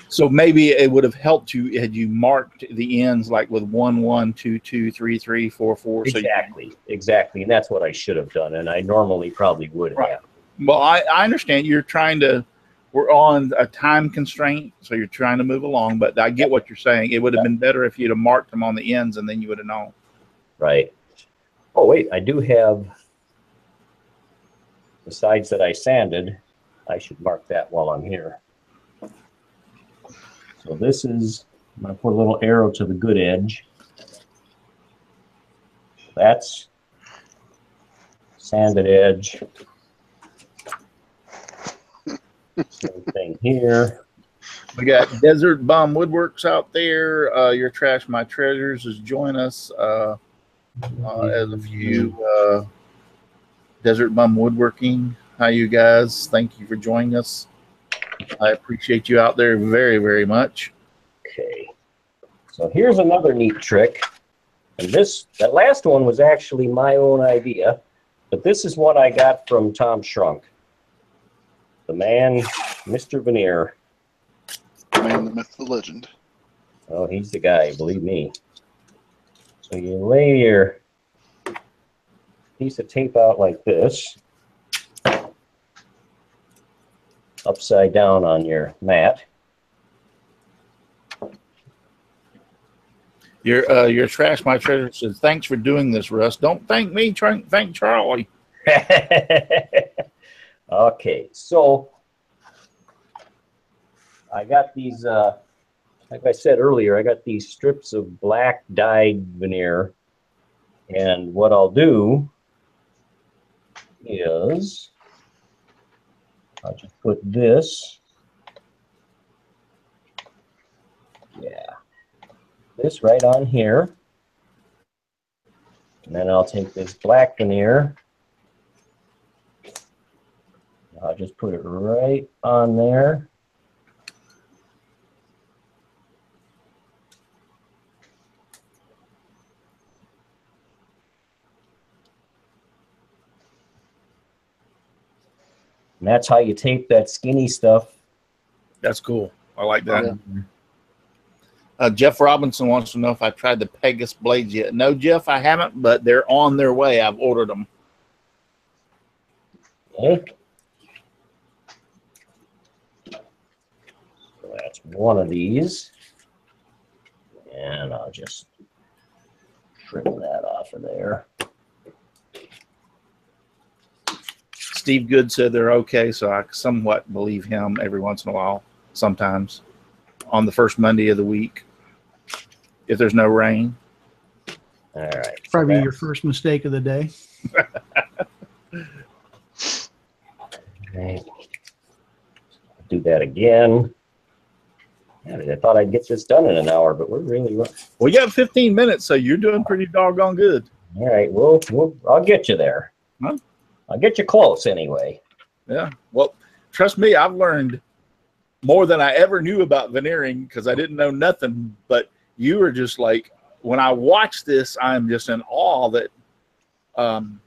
Speaker 1: So maybe it would have helped you had you marked the ends like with one, one, two, two, three, three, four, four. So you-
Speaker 11: Exactly, exactly, and that's what I should have done, and I normally probably would have.
Speaker 1: Right. well, I, I understand you're trying to. We're on a time constraint, so you're trying to move along. But I get what you're saying. It would have been better if you'd have marked them on the ends, and then you would have known.
Speaker 11: Right. Oh wait, I do have the sides that I sanded. I should mark that while I'm here. So this is, I'm gonna put a little arrow to the good edge. That's sanded edge. Same thing here.
Speaker 1: We got Desert Bum Woodworks out there. Uh, Your Trash, My Treasures is join us uh, uh, as a few. Uh, Desert Bum Woodworking. Hi, you guys. Thank you for joining us. I appreciate you out there very, very much.
Speaker 11: Okay. So here's another neat trick. And this, that last one was actually my own idea, but this is what I got from Tom Schrunk. The man, Mr. Veneer.
Speaker 6: The Man, the myth, the legend.
Speaker 11: Oh, he's the guy, believe me. So you lay your piece of tape out like this, upside down on your mat.
Speaker 1: Your uh, your trash, my treasure says, "Thanks for doing this, Russ. Don't thank me. Try, thank Charlie."
Speaker 11: okay, so I got these, uh, like I said earlier, I got these strips of black dyed veneer. And what I'll do is I'll just put this, yeah, this right on here. And then I'll take this black veneer I'll just put it right on there. And that's how you tape that skinny stuff.
Speaker 1: That's cool. I like that. Uh, Jeff Robinson wants to know if I tried the Pegasus blades yet. No, Jeff, I haven't, but they're on their way. I've ordered them.
Speaker 11: Okay. So that's one of these. And I'll just trim that off of there.
Speaker 1: Steve Good said they're okay, so I somewhat believe him every once in a while, sometimes on the first Monday of the week, if there's no rain.
Speaker 11: All right.
Speaker 2: Probably your first mistake of the day.
Speaker 11: Okay. Do that again. I thought I'd get this done in an hour, but we're really ru-
Speaker 1: Well, you got 15 minutes, so you're doing pretty doggone good.
Speaker 11: all right. Well, we'll I'll get you there.
Speaker 1: Huh?
Speaker 11: I'll get you close anyway.
Speaker 1: Yeah. Well, trust me, I've learned more than I ever knew about veneering because I didn't know nothing. But you were just like, when I watch this, I'm just in awe that um,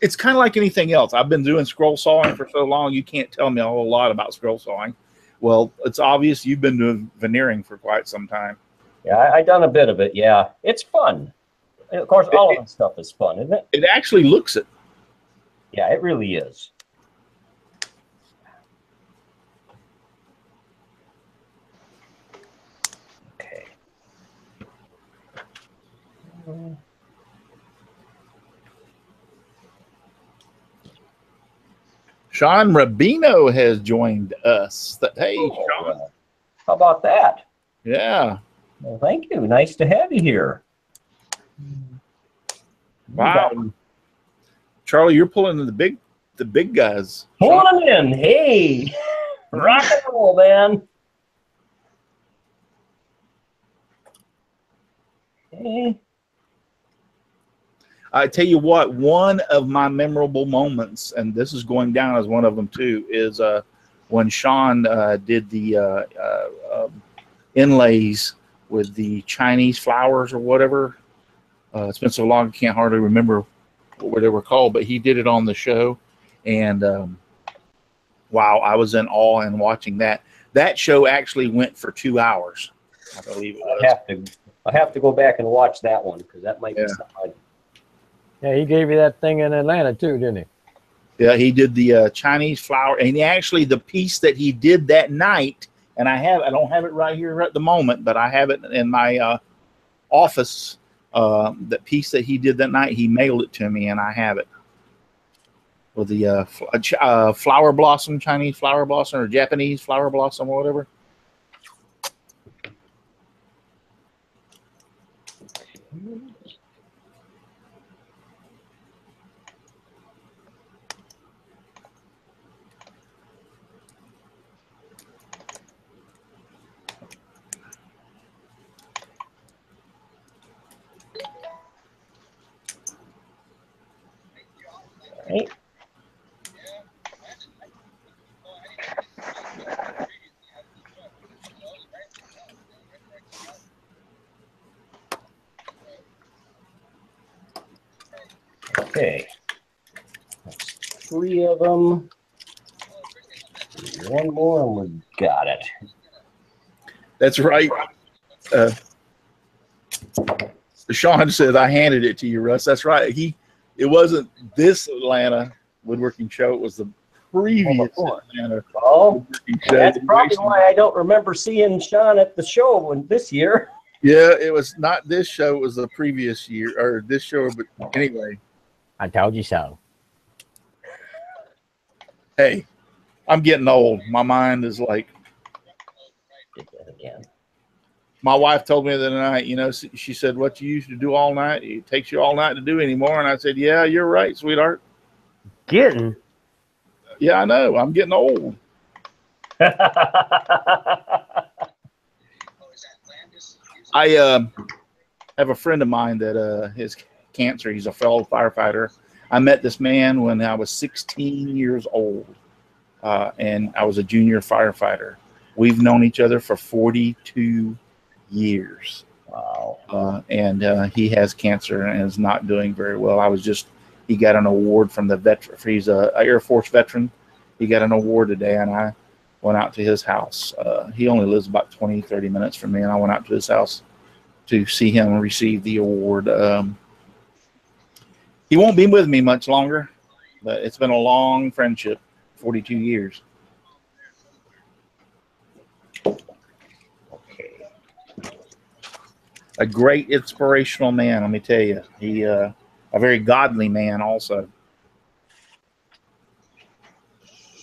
Speaker 1: it's kind of like anything else. I've been doing scroll sawing for so long, you can't tell me a whole lot about scroll sawing. Well, it's obvious you've been doing veneering for quite some time.
Speaker 11: Yeah, I, I done a bit of it. Yeah, it's fun. And of course, all of that stuff is fun, isn't it?
Speaker 1: It actually looks it.
Speaker 11: Yeah, it really is. Okay.
Speaker 1: Sean Rabino has joined us. Hey,
Speaker 11: Cool.
Speaker 1: Sean.
Speaker 11: How about that?
Speaker 1: Yeah.
Speaker 11: Well, thank you. Nice to have you here.
Speaker 1: Wow. Charlie, you're pulling the big the big guys.
Speaker 11: Pulling them in. Hey, rock and roll, man. Okay.
Speaker 1: I tell you what, one of my memorable moments, and this is going down as one of them too, is uh, when Sean uh, did the uh, uh, um, inlays with the Chinese flowers or whatever. Uh, it's been so long, I can't hardly remember what they were called, but he did it on the show, and um, wow, I was in awe and watching that. That show actually went for two hours, I believe it
Speaker 11: I have to, I have to go back and watch that one because that might
Speaker 1: Yeah.
Speaker 11: be something.
Speaker 8: Yeah, he gave you that thing in Atlanta too, didn't he?
Speaker 1: Yeah, he did the uh, Chinese flower, and he actually the piece that he did that night, and I have I don't have it right here at the moment, but I have it in my uh, office. Uh, that piece that he did that night, he mailed it to me, and I have it with the uh, uh, uh, flower blossom, Chinese flower blossom, or Japanese flower blossom, or whatever.
Speaker 11: Right. Okay. That's three of them. One more and we got it.
Speaker 1: That's right. Uh, Sean said I handed it to you, Russ. That's right. He it wasn't this Atlanta woodworking show. It was the previous Atlanta
Speaker 11: Oh,
Speaker 1: show.
Speaker 11: that's probably why I don't remember seeing Sean at the show when this year.
Speaker 1: Yeah, it was not this show. It was the previous year or this show. But anyway,
Speaker 8: I told you so.
Speaker 1: hey, I'm getting old. My mind is like.
Speaker 11: Again.
Speaker 1: My wife told me the other night, you know, she said, "What you used to do all night, it takes you all night to do anymore." And I said, "Yeah, you're right, sweetheart.
Speaker 4: Getting.
Speaker 1: Yeah, I know. I'm getting old." I uh, have a friend of mine that uh, has cancer. He's a fellow firefighter. I met this man when I was 16 years old, uh, and I was a junior firefighter. We've known each other for 42 years.
Speaker 11: Wow.
Speaker 1: Uh, and uh, he has cancer and is not doing very well. I was just, he got an award from the veteran, he's a, a Air Force veteran. He got an award today, and I went out to his house. Uh, he only lives about 20, 30 minutes from me, and I went out to his house to see him receive the award. Um, he won't be with me much longer, but it's been a long friendship 42 years.
Speaker 11: Okay.
Speaker 1: A great inspirational man. Let me tell you, he uh, a very godly man also.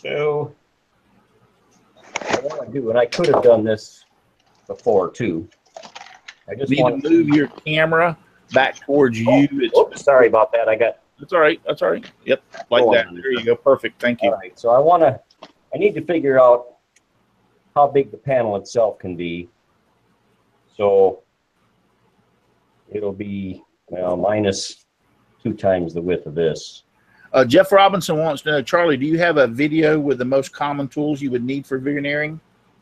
Speaker 11: So, I want to do, and I could have done this before too. I just
Speaker 1: Need
Speaker 11: want
Speaker 1: to move your camera back towards you.
Speaker 11: Oops, sorry about that. I got
Speaker 1: that's all right. That's all right. Yep, like that.
Speaker 11: on.
Speaker 1: There you go. Perfect. Thank you.
Speaker 11: All right, so I want to, I need to figure out how big the panel itself can be. So it'll be, well, minus two times the width of this.
Speaker 1: Uh, Jeff Robinson wants to know, Charlie, do you have a video with the most common tools you would need for veneering?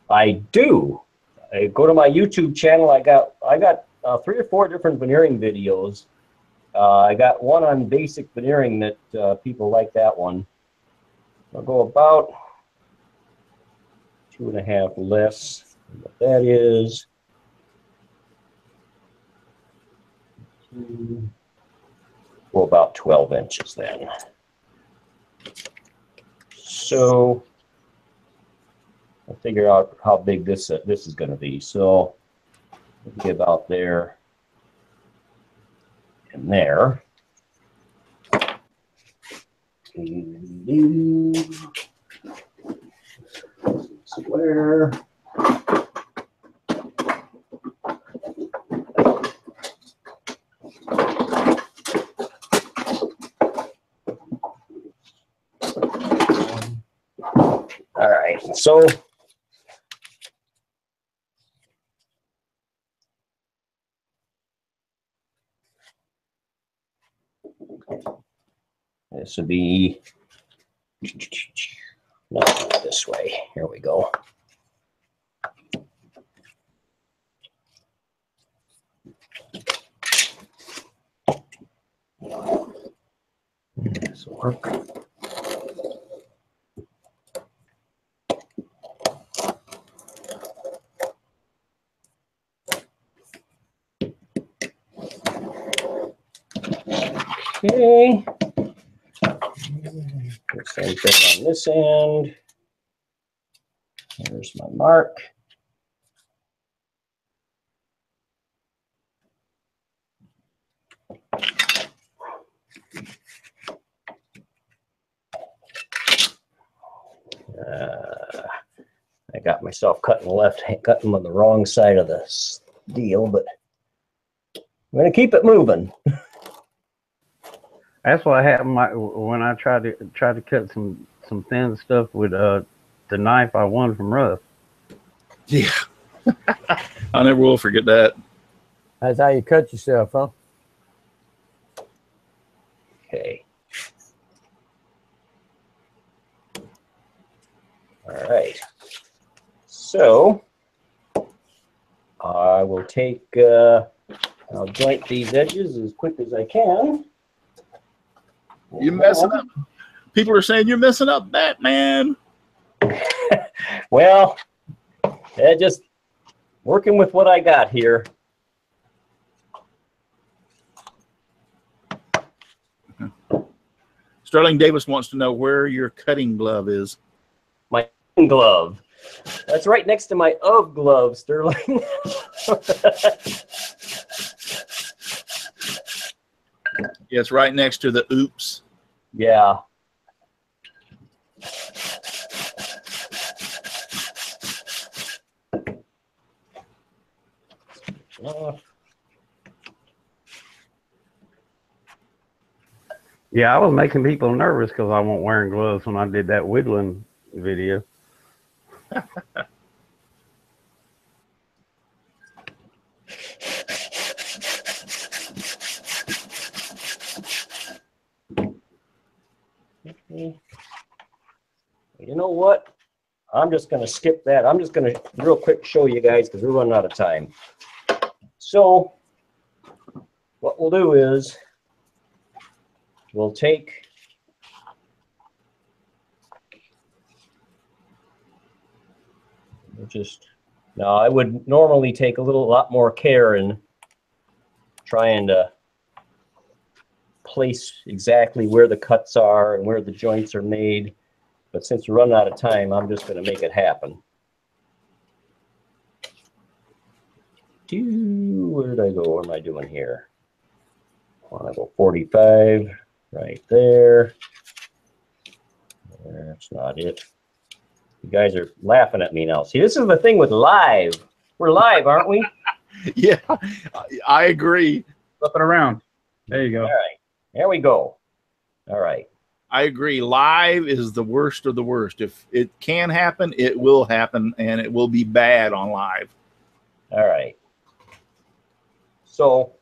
Speaker 11: I do. I go to my YouTube channel. I got, I got uh, three or four different veneering videos. Uh, I got one on basic veneering that uh, people like that one. I'll go about two and a half less. What that is. Well, about 12 inches then. So I'll figure out how big this uh, this is going to be. So be about there and there. Square. All right, so this would be no, this way. Here we go. This will work. Okay. Same thing on this end. There's my mark. Uh, I got myself cutting left, cutting on the wrong side of this deal, but I'm gonna keep it moving.
Speaker 4: That's what happened my, when I tried to tried to cut some some thin stuff with uh the knife I won from Russ.
Speaker 1: Yeah. I never will forget that.
Speaker 8: That's how you cut yourself, huh?
Speaker 11: Okay. All right. So I will take, uh, I'll joint these edges as quick as I can.
Speaker 1: You're messing up. People are saying you're messing up Batman.
Speaker 11: Well, eh, just working with what I got here.
Speaker 1: Sterling Davis wants to know where your cutting glove is.
Speaker 11: My glove. That's right next to my of glove, Sterling.
Speaker 1: Yeah, it's right next to the oops.
Speaker 11: yeah. Uh,
Speaker 4: Yeah, I was making people nervous because I wasn't wearing gloves when I did that whittling video.
Speaker 11: You know what? I'm just gonna skip that. I'm just gonna real quick show you guys because we're running out of time. So what we'll do is we'll take we'll just now I would normally take a little lot more care in trying to place exactly where the cuts are and where the joints are made. But since we're running out of time, I'm just going to make it happen. Do, where did I go? What am I doing here? I want to go 45 right there. That's not it. You guys are laughing at me now. See, this is the thing with live. We're live, aren't we?
Speaker 1: Yeah, I- I agree.
Speaker 7: Flip it around. There you go.
Speaker 11: All right. There we go. All right.
Speaker 1: I agree. Live is the worst of the worst. If it can happen, it will happen, and it will be bad on live.
Speaker 11: All right. So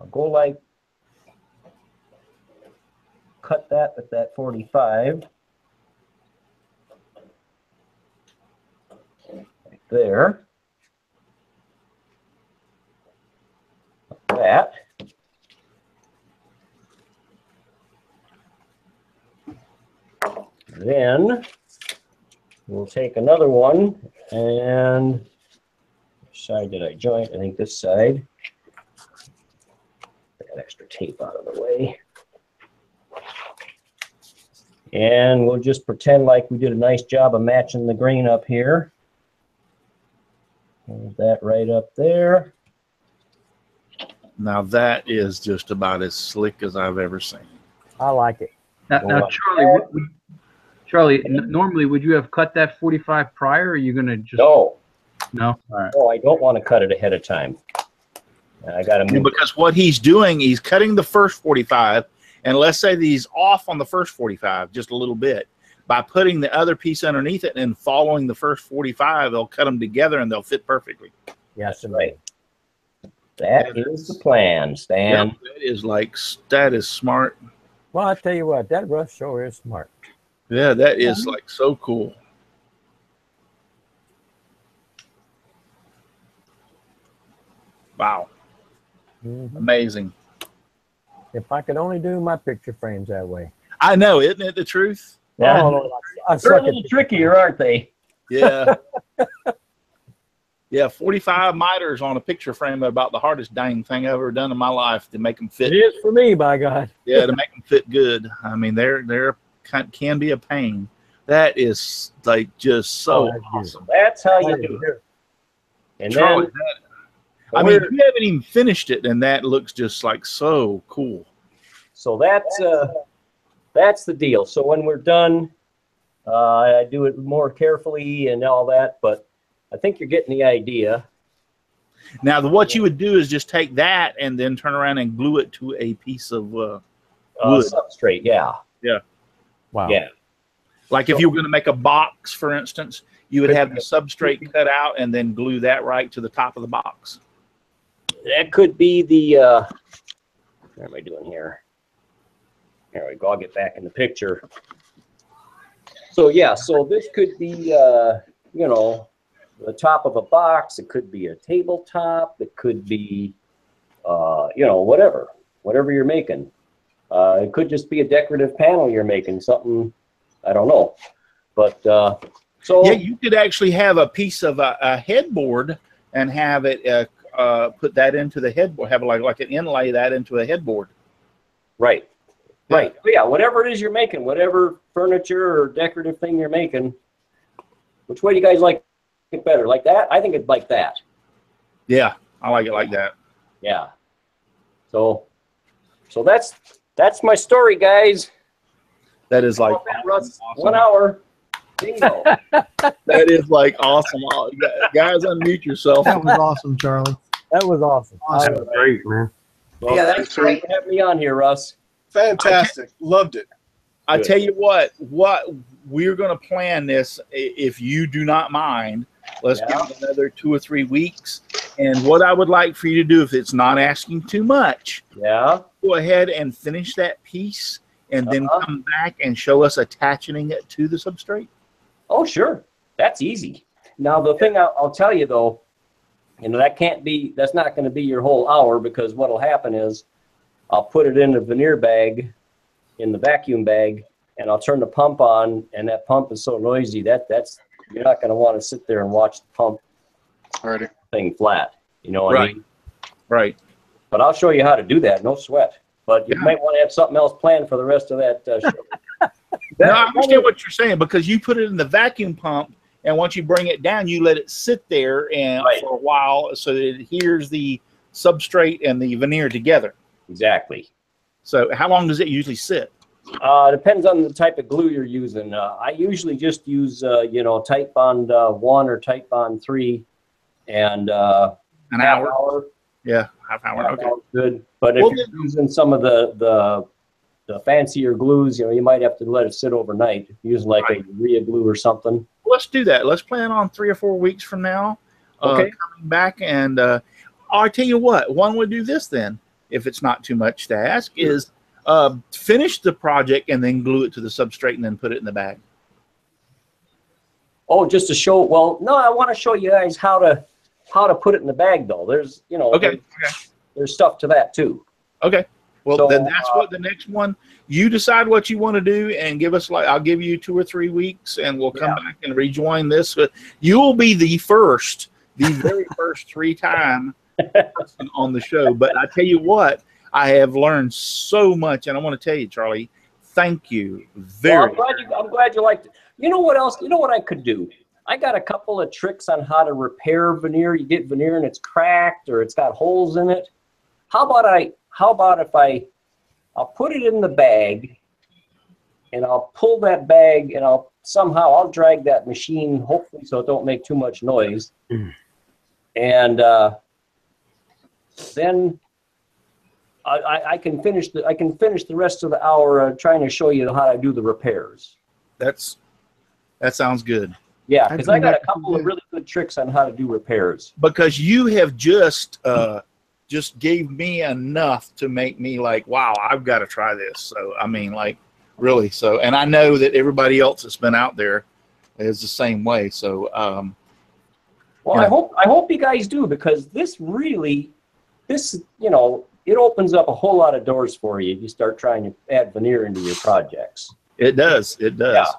Speaker 11: I'll go like cut that with that 45 right there. Like that. Then we'll take another one and which side did I joint? I think this side. Get that extra tape out of the way. And we'll just pretend like we did a nice job of matching the grain up here. Hold that right up there.
Speaker 1: Now that is just about as slick as I've ever seen.
Speaker 8: I like it.
Speaker 7: Now, now Charlie, would- would- Charlie, n- normally would you have cut that 45 prior? Or are you gonna just
Speaker 11: No,
Speaker 7: no? All right.
Speaker 11: no, I don't want to cut it ahead of time. I got to move.
Speaker 1: Because what he's doing, he's cutting the first 45, and let's say that he's off on the first 45 just a little bit. By putting the other piece underneath it and following the first 45, they'll cut them together and they'll fit perfectly.
Speaker 8: Yes,
Speaker 11: That's right. That is the plan, Stan.
Speaker 1: that is like, that is smart.
Speaker 8: Well, I tell you what, that rough sure is smart.
Speaker 1: Yeah, that is like so cool. Wow.
Speaker 8: Mhm.
Speaker 1: Amazing.
Speaker 8: If I could only do my picture frames that way.
Speaker 1: I know, isn't it the truth?
Speaker 11: Yeah.
Speaker 8: Oh, I, I
Speaker 11: They're a little
Speaker 8: at
Speaker 11: trickier, aren't they?
Speaker 1: Yeah. yeah, 45 miters on a picture frame are about the hardest dang thing I've ever done in my life to make them fit.
Speaker 8: It is for me, by God.
Speaker 1: Yeah, to make them fit good. I mean, they're they're can, can be a pain. That is like just so
Speaker 8: Oh, that's
Speaker 1: awesome.
Speaker 11: That's how you do it. And
Speaker 1: Charlie,
Speaker 11: then
Speaker 1: that- I mean,
Speaker 11: we're-
Speaker 1: you haven't even finished it, and that looks just like so cool.
Speaker 11: So that's uh, that's the deal. So when we're done, uh, I do it more carefully and all that, but I think you're getting the idea.
Speaker 1: Now, the, what you would do is just take that and then turn around and glue it to a piece of uh,
Speaker 11: Uh,
Speaker 1: Wood.
Speaker 11: substrate, Yeah, yeah,
Speaker 8: Wow.
Speaker 11: yeah.
Speaker 1: Like if you were going to make a box, for instance, you would have the substrate cut out and then glue that right to the top of the box.
Speaker 11: That could be the. Uh, what am I doing here? There we go. I'll get back in the picture. So yeah, so this could be, uh, you know, the top of a box. It could be a tabletop. It could be, uh, you know, whatever, whatever you're making. Uh, it could just be a decorative panel you're making, something I don't know, but uh, so
Speaker 1: Yeah, you could actually have a piece of a, a headboard and have it uh, uh, put that into the headboard, have like like an inlay that into a headboard.
Speaker 11: Right. Right. But yeah, whatever it is you're making, whatever furniture or decorative thing you're making, which way do you guys like it better? Like that? I think it's like that.
Speaker 1: Yeah, I like it like that.
Speaker 11: Yeah. So so that's that's my story, guys.
Speaker 1: That is like
Speaker 11: Russ,
Speaker 1: awesome.
Speaker 11: one hour. Bingo.
Speaker 1: that is like awesome. Uh, Guys, unmute yourself.
Speaker 2: That was awesome, Charlie.
Speaker 8: That was awesome.
Speaker 2: Awesome.
Speaker 4: That was great, man.
Speaker 11: well,
Speaker 5: Yeah,
Speaker 11: thanks for having me on here, Russ.
Speaker 3: Fantastic. Loved it.
Speaker 1: I
Speaker 11: Good.
Speaker 1: tell you what, what we're going to plan this if you do not mind. Let's
Speaker 11: Yeah.
Speaker 1: give it another two or three weeks. And what I would like for you to do, if it's not asking too much,
Speaker 11: Yeah.
Speaker 1: go ahead and finish that piece, and then
Speaker 11: Uh-huh.
Speaker 1: come back and show us attaching it to the substrate.
Speaker 11: Oh, sure. That's easy. Now, the thing I'll, I'll tell you though, you know, that can't be, that's not going to be your whole hour because what'll happen is I'll put it in a veneer bag, in the vacuum bag, and I'll turn the pump on, and that pump is so noisy that that's, you're not going to want to sit there and watch the pump
Speaker 6: Alrighty.
Speaker 11: Thing flat. You know what I
Speaker 1: Right.
Speaker 11: mean?
Speaker 1: Right.
Speaker 11: But I'll show you how to do that. No sweat. But you
Speaker 1: Yeah.
Speaker 11: might want to have something else planned for the rest of that uh, show.
Speaker 1: No, I understand what you're saying because you put it in the vacuum pump, and once you bring it down, you let it sit there and
Speaker 11: Right.
Speaker 1: for a while so that it hears the substrate and the veneer together.
Speaker 11: Exactly.
Speaker 1: So, how long does it usually sit?
Speaker 11: Uh, depends on the type of glue you're using. Uh, I usually just use, uh, you know, Titebond uh, 1 or Titebond 3 and uh,
Speaker 1: An hour?
Speaker 11: hour.
Speaker 1: Yeah, half hour.
Speaker 11: half
Speaker 1: Okay.
Speaker 11: hour's good. But if
Speaker 1: Well,
Speaker 11: you're using some of the, the the fancier glues, you know, you might have to let it sit overnight. Using like
Speaker 1: Right.
Speaker 11: a urea glue or something.
Speaker 1: Let's do that. Let's plan on three or four weeks from now. Uh,
Speaker 11: Okay.
Speaker 1: coming back and uh, I'll tell you what. One would do this then, if it's not too much to ask, is uh, finish the project and then glue it to the substrate and then put it in the bag.
Speaker 11: Oh, just to show. Well, no, I want to show you guys how to how to put it in the bag though. There's, you know,
Speaker 1: Okay.
Speaker 11: there's,
Speaker 1: Okay.
Speaker 11: there's stuff to that too.
Speaker 1: Okay. Well,
Speaker 11: So,
Speaker 1: then that's
Speaker 11: uh,
Speaker 1: what the next one. You decide what you want to do, and give us like I'll give you two or three weeks, and we'll come back and rejoin this. But you will be the first, the very first three time on the show. But I tell you what, I have learned so much, and I want to tell you, Charlie, thank you
Speaker 11: Well,
Speaker 1: very.
Speaker 11: I'm glad you. I'm glad you liked it. You know what else? You know what I could do? I got a couple of tricks on how to repair veneer. You get veneer and it's cracked or it's got holes in it. How about I? How about if I? I'll put it in the bag, and I'll pull that bag, and I'll somehow I'll drag that machine, hopefully, so it don't make too much noise. And uh, then I, I, I can finish the I can finish the rest of the hour uh, trying to show you how to do the repairs.
Speaker 1: That's that sounds good
Speaker 11: Yeah, because I got a
Speaker 2: that's
Speaker 11: couple of really good tricks on how to do repairs.
Speaker 1: because you have just uh, just gave me enough to make me like, wow, I've got to try this. So I mean, like, really. So, and I know that everybody else that's been out there is the same way. So, um,
Speaker 11: Well,
Speaker 1: Yeah.
Speaker 11: I hope I hope you guys do because this really, this you know, it opens up a whole lot of doors for you if you start trying to add veneer into your projects.
Speaker 1: It does. It does.
Speaker 11: Yeah.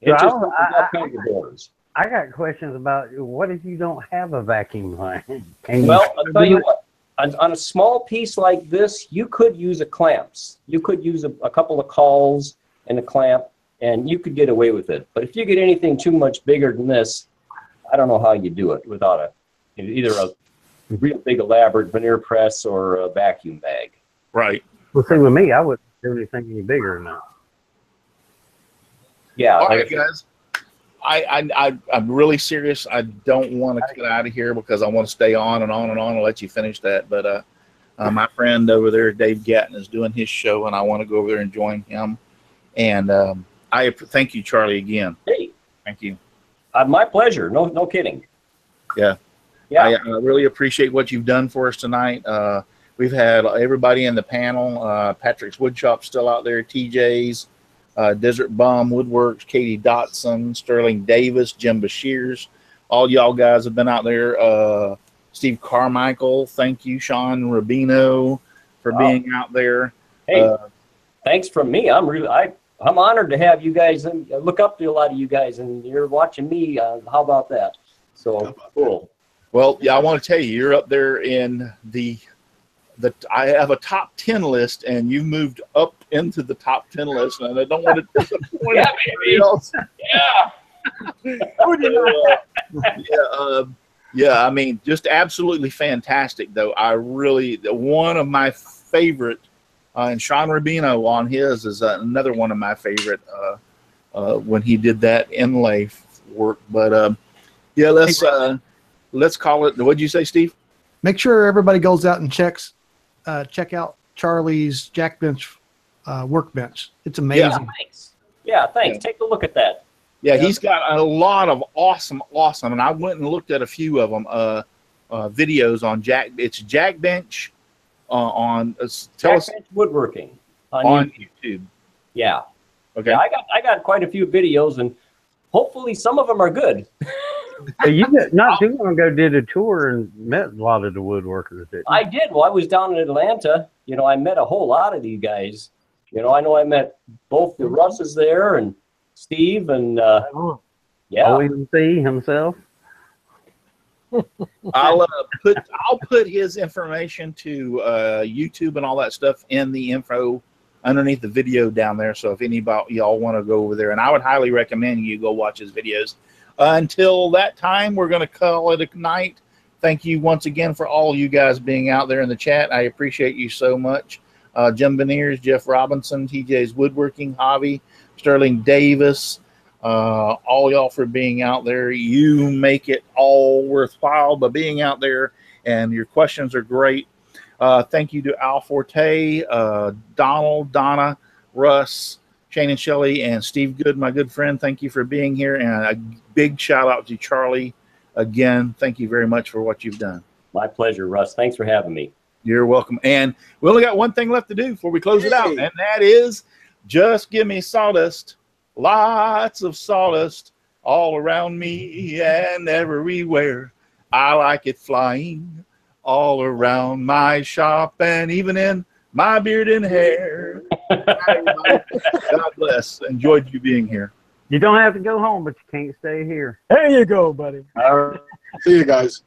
Speaker 11: It
Speaker 4: So I- I-
Speaker 11: up kinds of doors.
Speaker 4: I got questions about what if you don't have a vacuum line? Can you
Speaker 11: Well, I'll tell you
Speaker 4: it?
Speaker 11: what, on, on a small piece like this, you could use a clamps. You could use a, a couple of cauls and a clamp, and you could get away with it. But if you get anything too much bigger than this, I don't know how you do it without a either a real big elaborate veneer press or a vacuum bag.
Speaker 1: Right.
Speaker 4: Well, see, with me, I wouldn't do anything any bigger than that.
Speaker 11: Yeah.
Speaker 1: All
Speaker 11: like
Speaker 1: right, guys. I, I, I, I'm really serious. I don't want to get out of here because I want to stay on and on and on and let you finish that. But uh, uh, my friend over there, Dave Gatton, is doing his show, and I want to go over there and join him. And um, I thank you, Charlie, again.
Speaker 11: Hey,
Speaker 1: Thank you.
Speaker 11: uh, my pleasure. No, no kidding.
Speaker 1: Yeah.
Speaker 11: Yeah.
Speaker 1: I, I really appreciate what you've done for us tonight. Uh, we've had everybody in the panel. Uh, Patrick's Woodshop still out there. TJ's, uh, Desert Bomb Woodworks, Katie Dotson, Sterling Davis, Jim Bashirs. All y'all guys have been out there. Uh, Steve Carmichael, thank you. Sean Rubino for
Speaker 11: Wow.
Speaker 1: being out there.
Speaker 11: Hey,
Speaker 1: Uh,
Speaker 11: thanks from me. I'm really I I'm honored to have you guys and I look up to a lot of you guys, and you're watching me. Uh, how about that? So cool.
Speaker 1: Well, yeah, I want to tell you, you're up there in the the. I have a top ten list, and you moved up into the top ten list, and I don't want to disappoint
Speaker 11: Yeah,
Speaker 1: anybody else.
Speaker 11: Yeah.
Speaker 1: Uh, yeah, um, yeah. I mean, just absolutely fantastic, though. I really one of my favorite, uh, and Sean Rubino on his is uh, another one of my favorite uh, uh, when he did that inlay f- work. But um, yeah, let's uh, let's call it. What'd you say, Steve?
Speaker 2: Make sure everybody goes out and checks, uh, check out Charlie's Jack Bench uh, workbench. It's amazing.
Speaker 11: Yeah, thanks. Yeah, thanks. Take a look at that.
Speaker 1: Yeah, he's got a lot of awesome, awesome, and I went and looked at a few of them. Uh, uh, videos on Jack. It's Jack Bench uh, on. Uh, tell
Speaker 11: Jack
Speaker 1: us
Speaker 11: Bench woodworking on,
Speaker 1: on
Speaker 11: YouTube.
Speaker 1: YouTube.
Speaker 11: Yeah.
Speaker 1: Okay.
Speaker 11: Yeah, I got I got quite a few videos, and hopefully some of them are good.
Speaker 4: So you did, not too long ago did a tour and met a lot of the woodworkers. Didn't you?
Speaker 11: I did. Well, I was down in Atlanta. You know, I met a whole lot of these guys. You know, I know I met both the Russes there and Steve and uh, yeah.
Speaker 4: OMC himself.
Speaker 1: I'll uh, put I'll put his information to uh, YouTube and all that stuff in the info underneath the video down there. So if anybody y'all want to go over there, and I would highly recommend you go watch his videos. Uh, until that time, we're going to call it a night. Thank you once again for all you guys being out there in the chat. I appreciate you so much. Uh, Jim Veneers, Jeff Robinson, TJ's Woodworking Hobby, Sterling Davis, uh, all y'all for being out there. You make it all worthwhile by being out there, and your questions are great. Uh, thank you to Al Forte, uh, Donald, Donna, Russ, Shane and Shelley, and Steve Good, my good friend. Thank you for being here, and a big shout out to Charlie. Again, thank you very much for what you've done.
Speaker 11: My pleasure, Russ. Thanks for having me.
Speaker 1: You're welcome. And we only got one thing left to do before we close it out, and that is just give me sawdust, lots of sawdust all around me and everywhere. I like it flying all around my shop and even in my beard and hair. God bless. Enjoyed you being here.
Speaker 4: You don't have to go home, but you can't stay here.
Speaker 8: There you go, buddy. All right.
Speaker 3: See you guys.